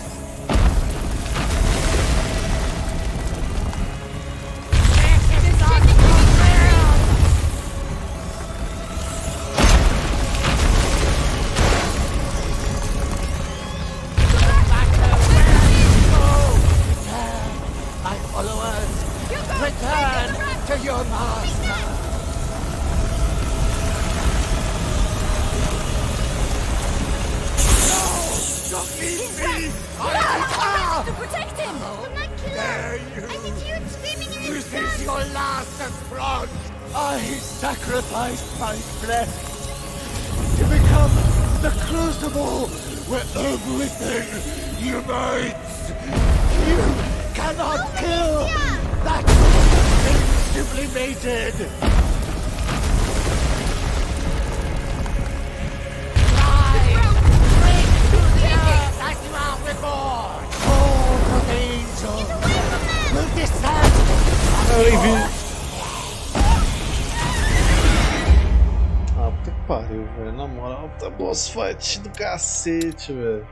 Do cacete, velho.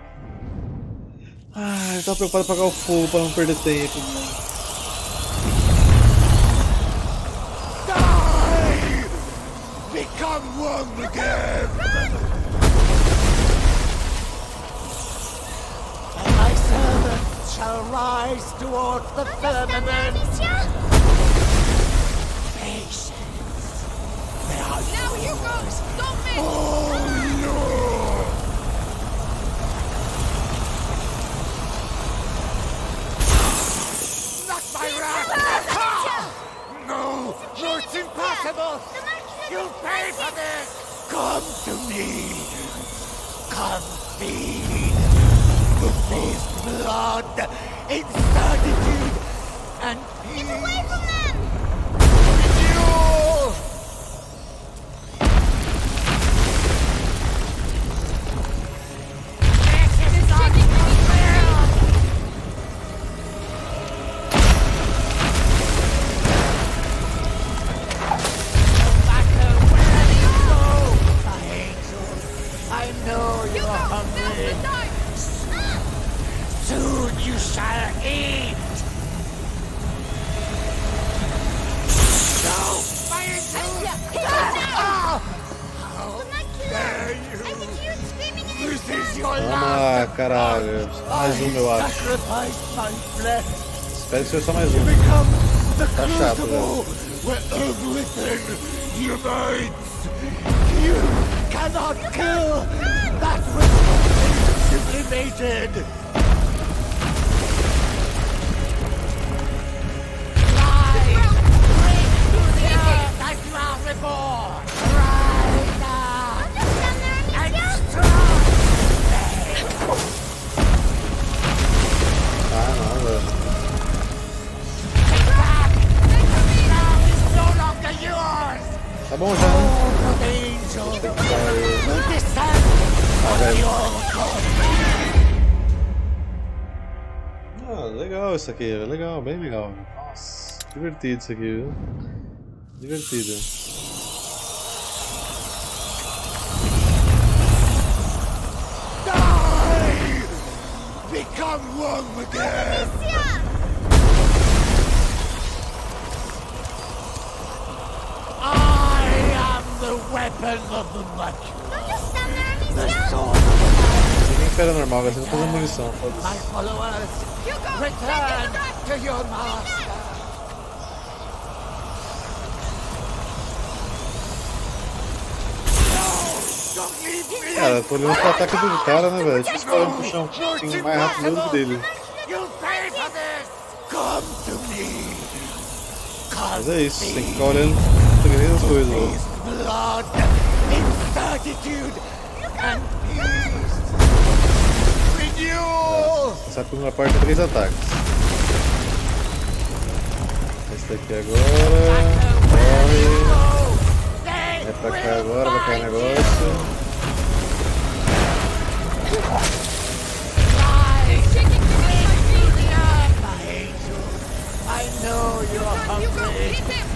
Ah, eu tava preocupado em apagar o fogo pra não perder tempo. Die! Espero que seja só mais um. Become the Tá chato, crucible velho. where everything unites. You cannot kill that which is sublimated. Rise, bring to the earth as you are reborn. Tá bom já, né? On velho. Ah, legal isso aqui, é legal, bem legal. Nossa, divertido isso aqui, viu? Divertido. Die! Become one again! The weapon of the much. The sword Ninguém espera normal, vai ser só fazer munição, my foda-se. followers. Return to your master. Cara, tô olhando pro ataque do cara, né, velho? Eu parar pro chão. Tem mais rápido mesmo que dele. Mas é isso, tem que ficar olhando pequenas coisas, velho. Blood, incertitude, and peace! Renewal! Essa primeira parte três ataques. Esse daqui agora. Corre. É pra cá agora, vai cair negócio. I know you're hungry.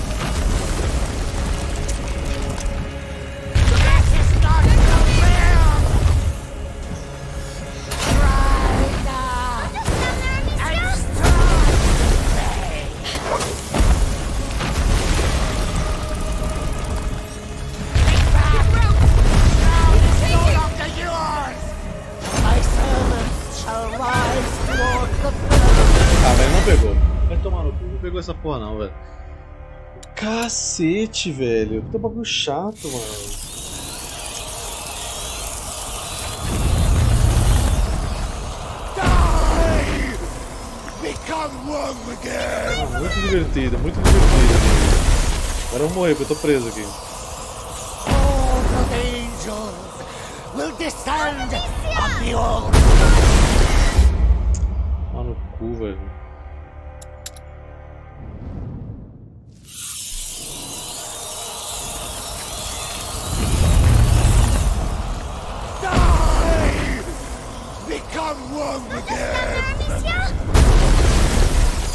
pegou essa porra não, velho. Cacete, velho. Que bagulho chato, mano. Die! Become one again. Ah, muito divertido, muito divertido. velho. Agora eu vou morrer, porque eu tô preso aqui. All the angels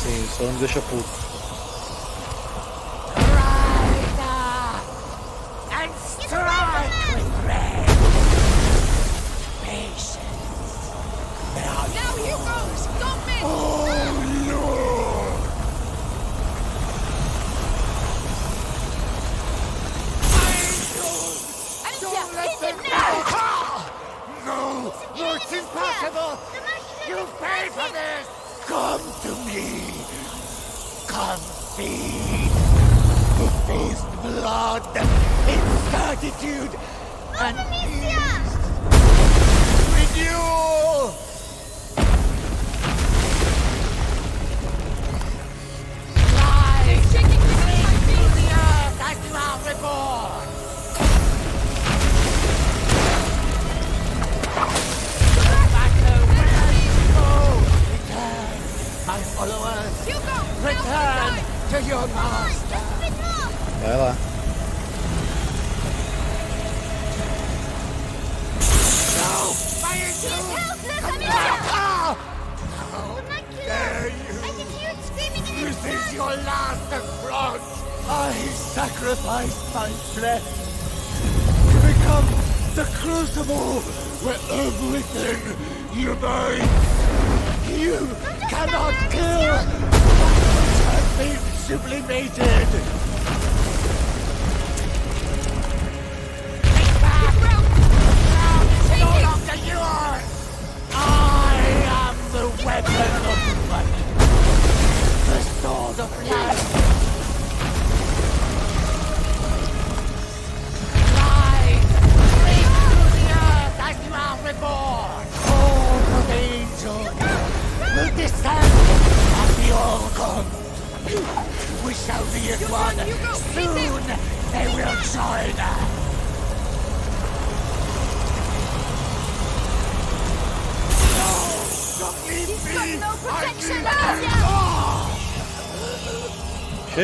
Sim, só não deixa puto.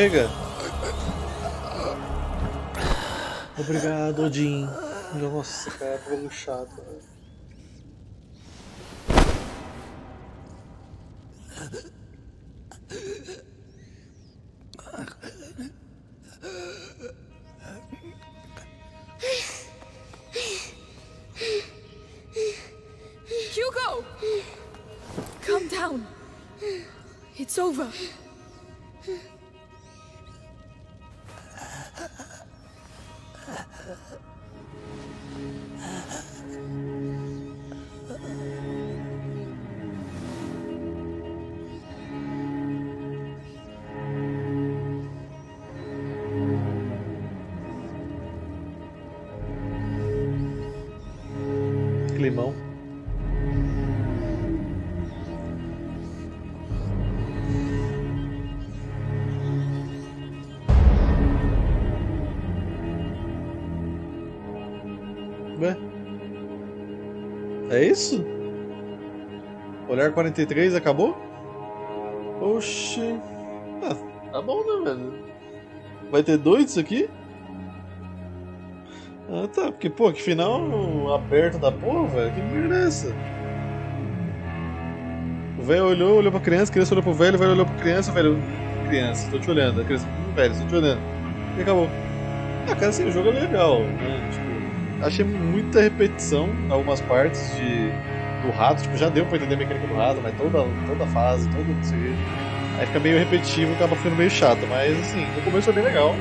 Chega! Obrigado, Odin. Nossa, cara, como chato. 43 acabou? Oxi. Ah, tá bom, né, velho? Vai ter dois disso aqui? Ah, tá. Porque, pô, que final aberto da porra, velho. Que merda é essa? O velho olhou, olhou pra criança, a criança olhou pro velho, o velho olhou pra criança, o velho. Criança, tô te olhando. A criança, "Hum, velho, tô te olhando. E acabou. Ah, cara, assim, o jogo é legal, né? Tipo, achei muita repetição algumas partes de, do rato. Tipo, já deu pra entender a mecânica do rato, mas toda, toda fase, todo não sei. Aí fica meio repetitivo acaba ficando meio chato. Mas, assim, no começo é bem legal.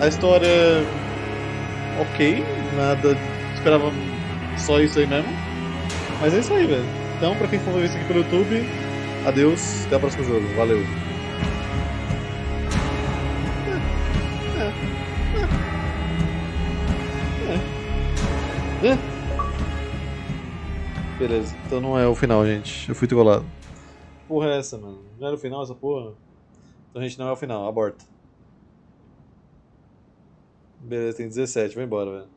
A história ok, nada. Esperava só isso aí mesmo. Mas é isso aí, velho. Então, pra quem for ver isso aqui pelo YouTube, adeus, até o próximo jogo. Valeu. Beleza, então não é o final, gente. Eu fui trolado. Porra é essa, mano? Não era o final essa porra? Então, gente, não é o final, aborta. Beleza, tem 17, vai embora, velho.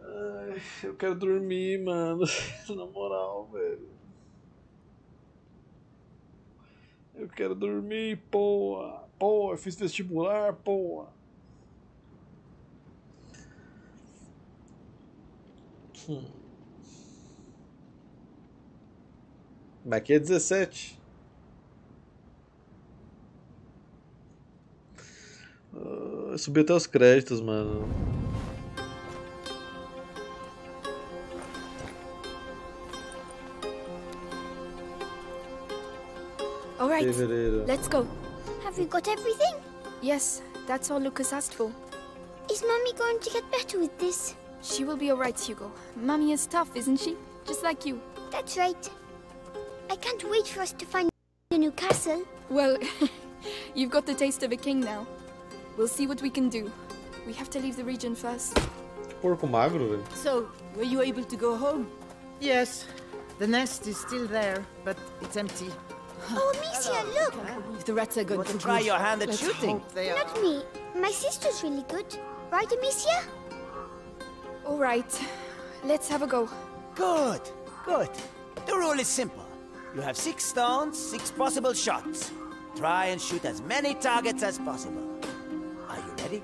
Ai, eu quero dormir, mano. Na moral, velho. Eu quero dormir, porra. Porra, eu fiz vestibular, porra. Hum. Mas aqui é 17. Ah, subi até os créditos, mano. All right, let's go. Have you got everything? Yes, that's all Lucas asked for. Is Mummy going to get better with this? She will be all right, Hugo. Mummy is tough, isn't she? just like you. That's right. I can't wait for us to find the new castle. Well, you've got the taste of a king now. We'll see what we can do. We have to leave the region first. Porco magro, velho. So, were you able to go home? Yes. The nest is still there, but it's empty. Oh, Amicia, look! Uh, if the rats are going Want to try good, your hand at let's shooting? hope they are. Not me. My sister's really good. Right, Amicia? All right, let's have a go. Good, good. The rule is simple. You have six stones, six possible shots. Try and shoot as many targets as possible. Are you ready?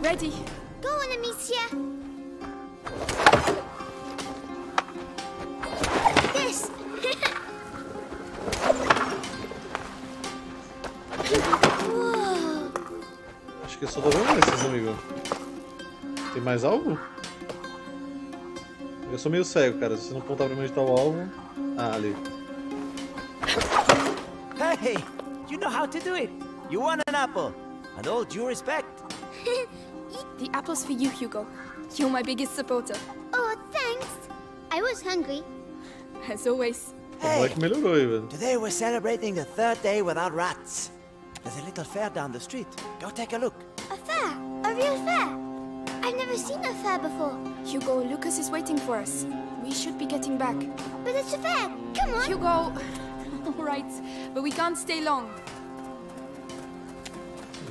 Ready? Go on, Amicia. This. Whoa. Acho que eu só tô vendo esses, amigo. Tem mais algo? Eu sou meio cego, cara. Se você não apontar pra mim onde tá o alvo. Ah, ali. Hey, you know how to do it. You won an apple. And all due respect. The apple's for you, Hugo. You're my biggest supporter. Oh, thanks. I was hungry. As always. Velho. Today we're celebrating the third day without rats. There's a little fair down the street. Go take a look. A fair? A real fair? I've never seen a fair before. Hugo, Lucas is waiting for us. We should be getting back. But it's a fair. Come on. Hugo! All right, but we can't stay long.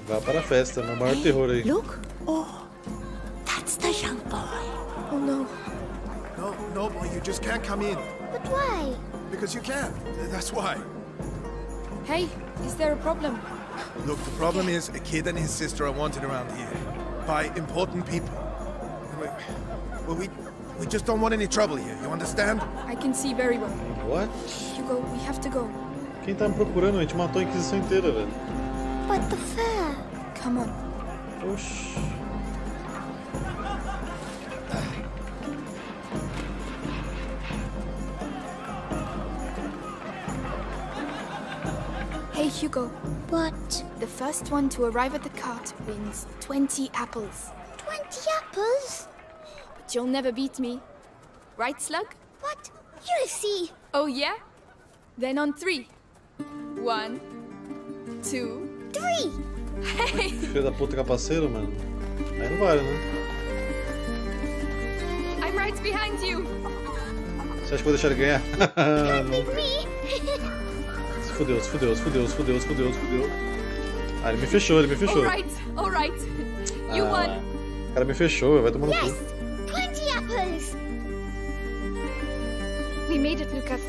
Vá para a festa, meu maior terror aí. Look. Oh, that's the young boy. Oh no. No, no, boy, you just can't come in. But why? Because you can. That's why. Hey, is there a problem? Look, the problem is a kid and his sister are wanted around here by important people. We- Well, we we just don't want any trouble here. You understand? I can see very well. What? Hugo, we have to go. Quem tá me procurando? A gente matou a Inquisição inteira, velho. But the fair. Come on. Oxi. Hey, Hugo. What? The first one to arrive at the cart wins 20 apples. 20 apples? But you'll never beat me. Right, Slug? What? You'll see. Oh, yeah? Then on three. One, two, Three. Hey! Filho da puta capaceiro, mano. Aí não vale, né? I'm right behind you. Você acha que vou deixar ele ganhar? não. With me. Se fudeu, se fudeu, se fudeu. Ah, ele me fechou, ele me fechou. All right, all right. You Ah, won. O cara me fechou, vai tomar no yes. cu. 20 apples. We made it, Lucas.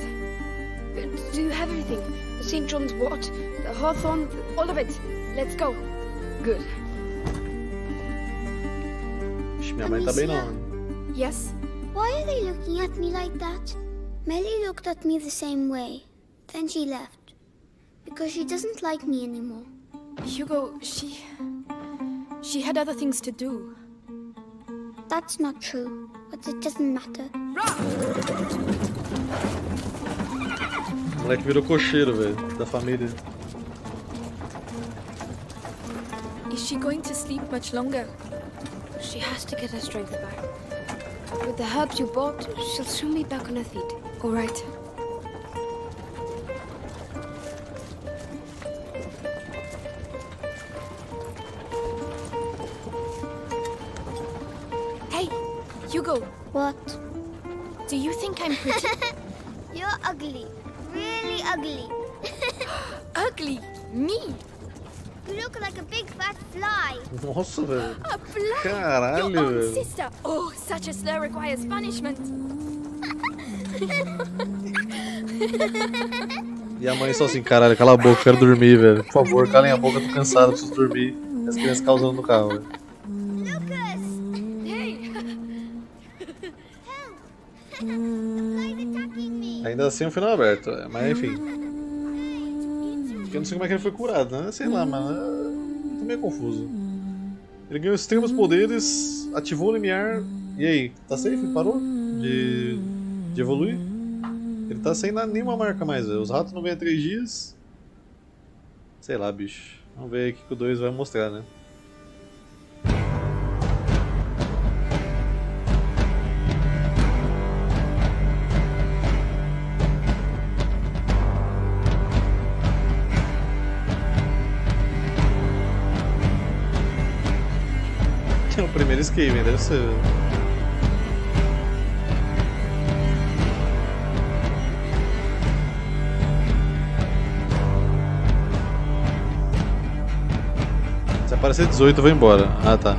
Do you have everything? The St. John's wort, the hawthorn, all of it. Let's go. Good. Ixi, minha mãe tá bem não. Yes? Why are they looking at me like that? Melly looked at me the same way. Then she left. Because she doesn't like me anymore. Hugo, she. She had other things to do. That's not true, but it doesn't matter. O moleque virou cocheiro, velho, da família. Is she going to sleep much longer? She has to get her strength back. With the herbs you bought, she'll soon be back on her feet. All right. You're ugly. Really ugly. ugly? Me? You look like a big fat fly. Nossa, velho. A fly? Caralho, Your own sister. Oh, such a slur requires punishment. E a mãe só assim, caralho, cala a boca, quero dormir, velho. Por favor, calem a boca, tô cansado, preciso dormir. As crianças causando no carro, velho. Ainda assim é um final aberto, é, mas enfim. Eu não sei como é que ele foi curado, né? Sei lá, mas. é, Tô meio confuso. Ele ganhou extremos poderes, ativou o limiar. E aí, tá safe? Parou de, de evoluir? Ele tá sem nenhuma marca mais, velho. Os ratos não vêm há 3 dias. Sei lá, bicho. Vamos ver o que o 2 vai mostrar, né? Deve ser. Se aparecer 18, eu vou embora. Ah, tá.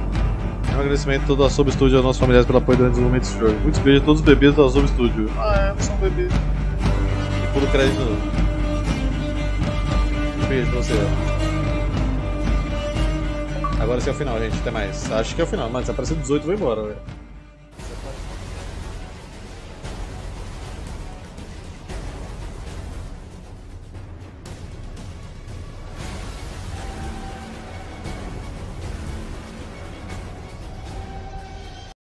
Um agradecimento todo ao Sob Studio e aos nossos familiares pelo apoio durante o desenvolvimento desse jogo. Muitos beijos a todos os bebês do Sob Studio. Ah, é, são bebês. E pulo crédito. Beijo pra você. Agora esse é o final, gente. Até mais. Acho que é o final, mas se aparecer 18, eu vou embora, velho.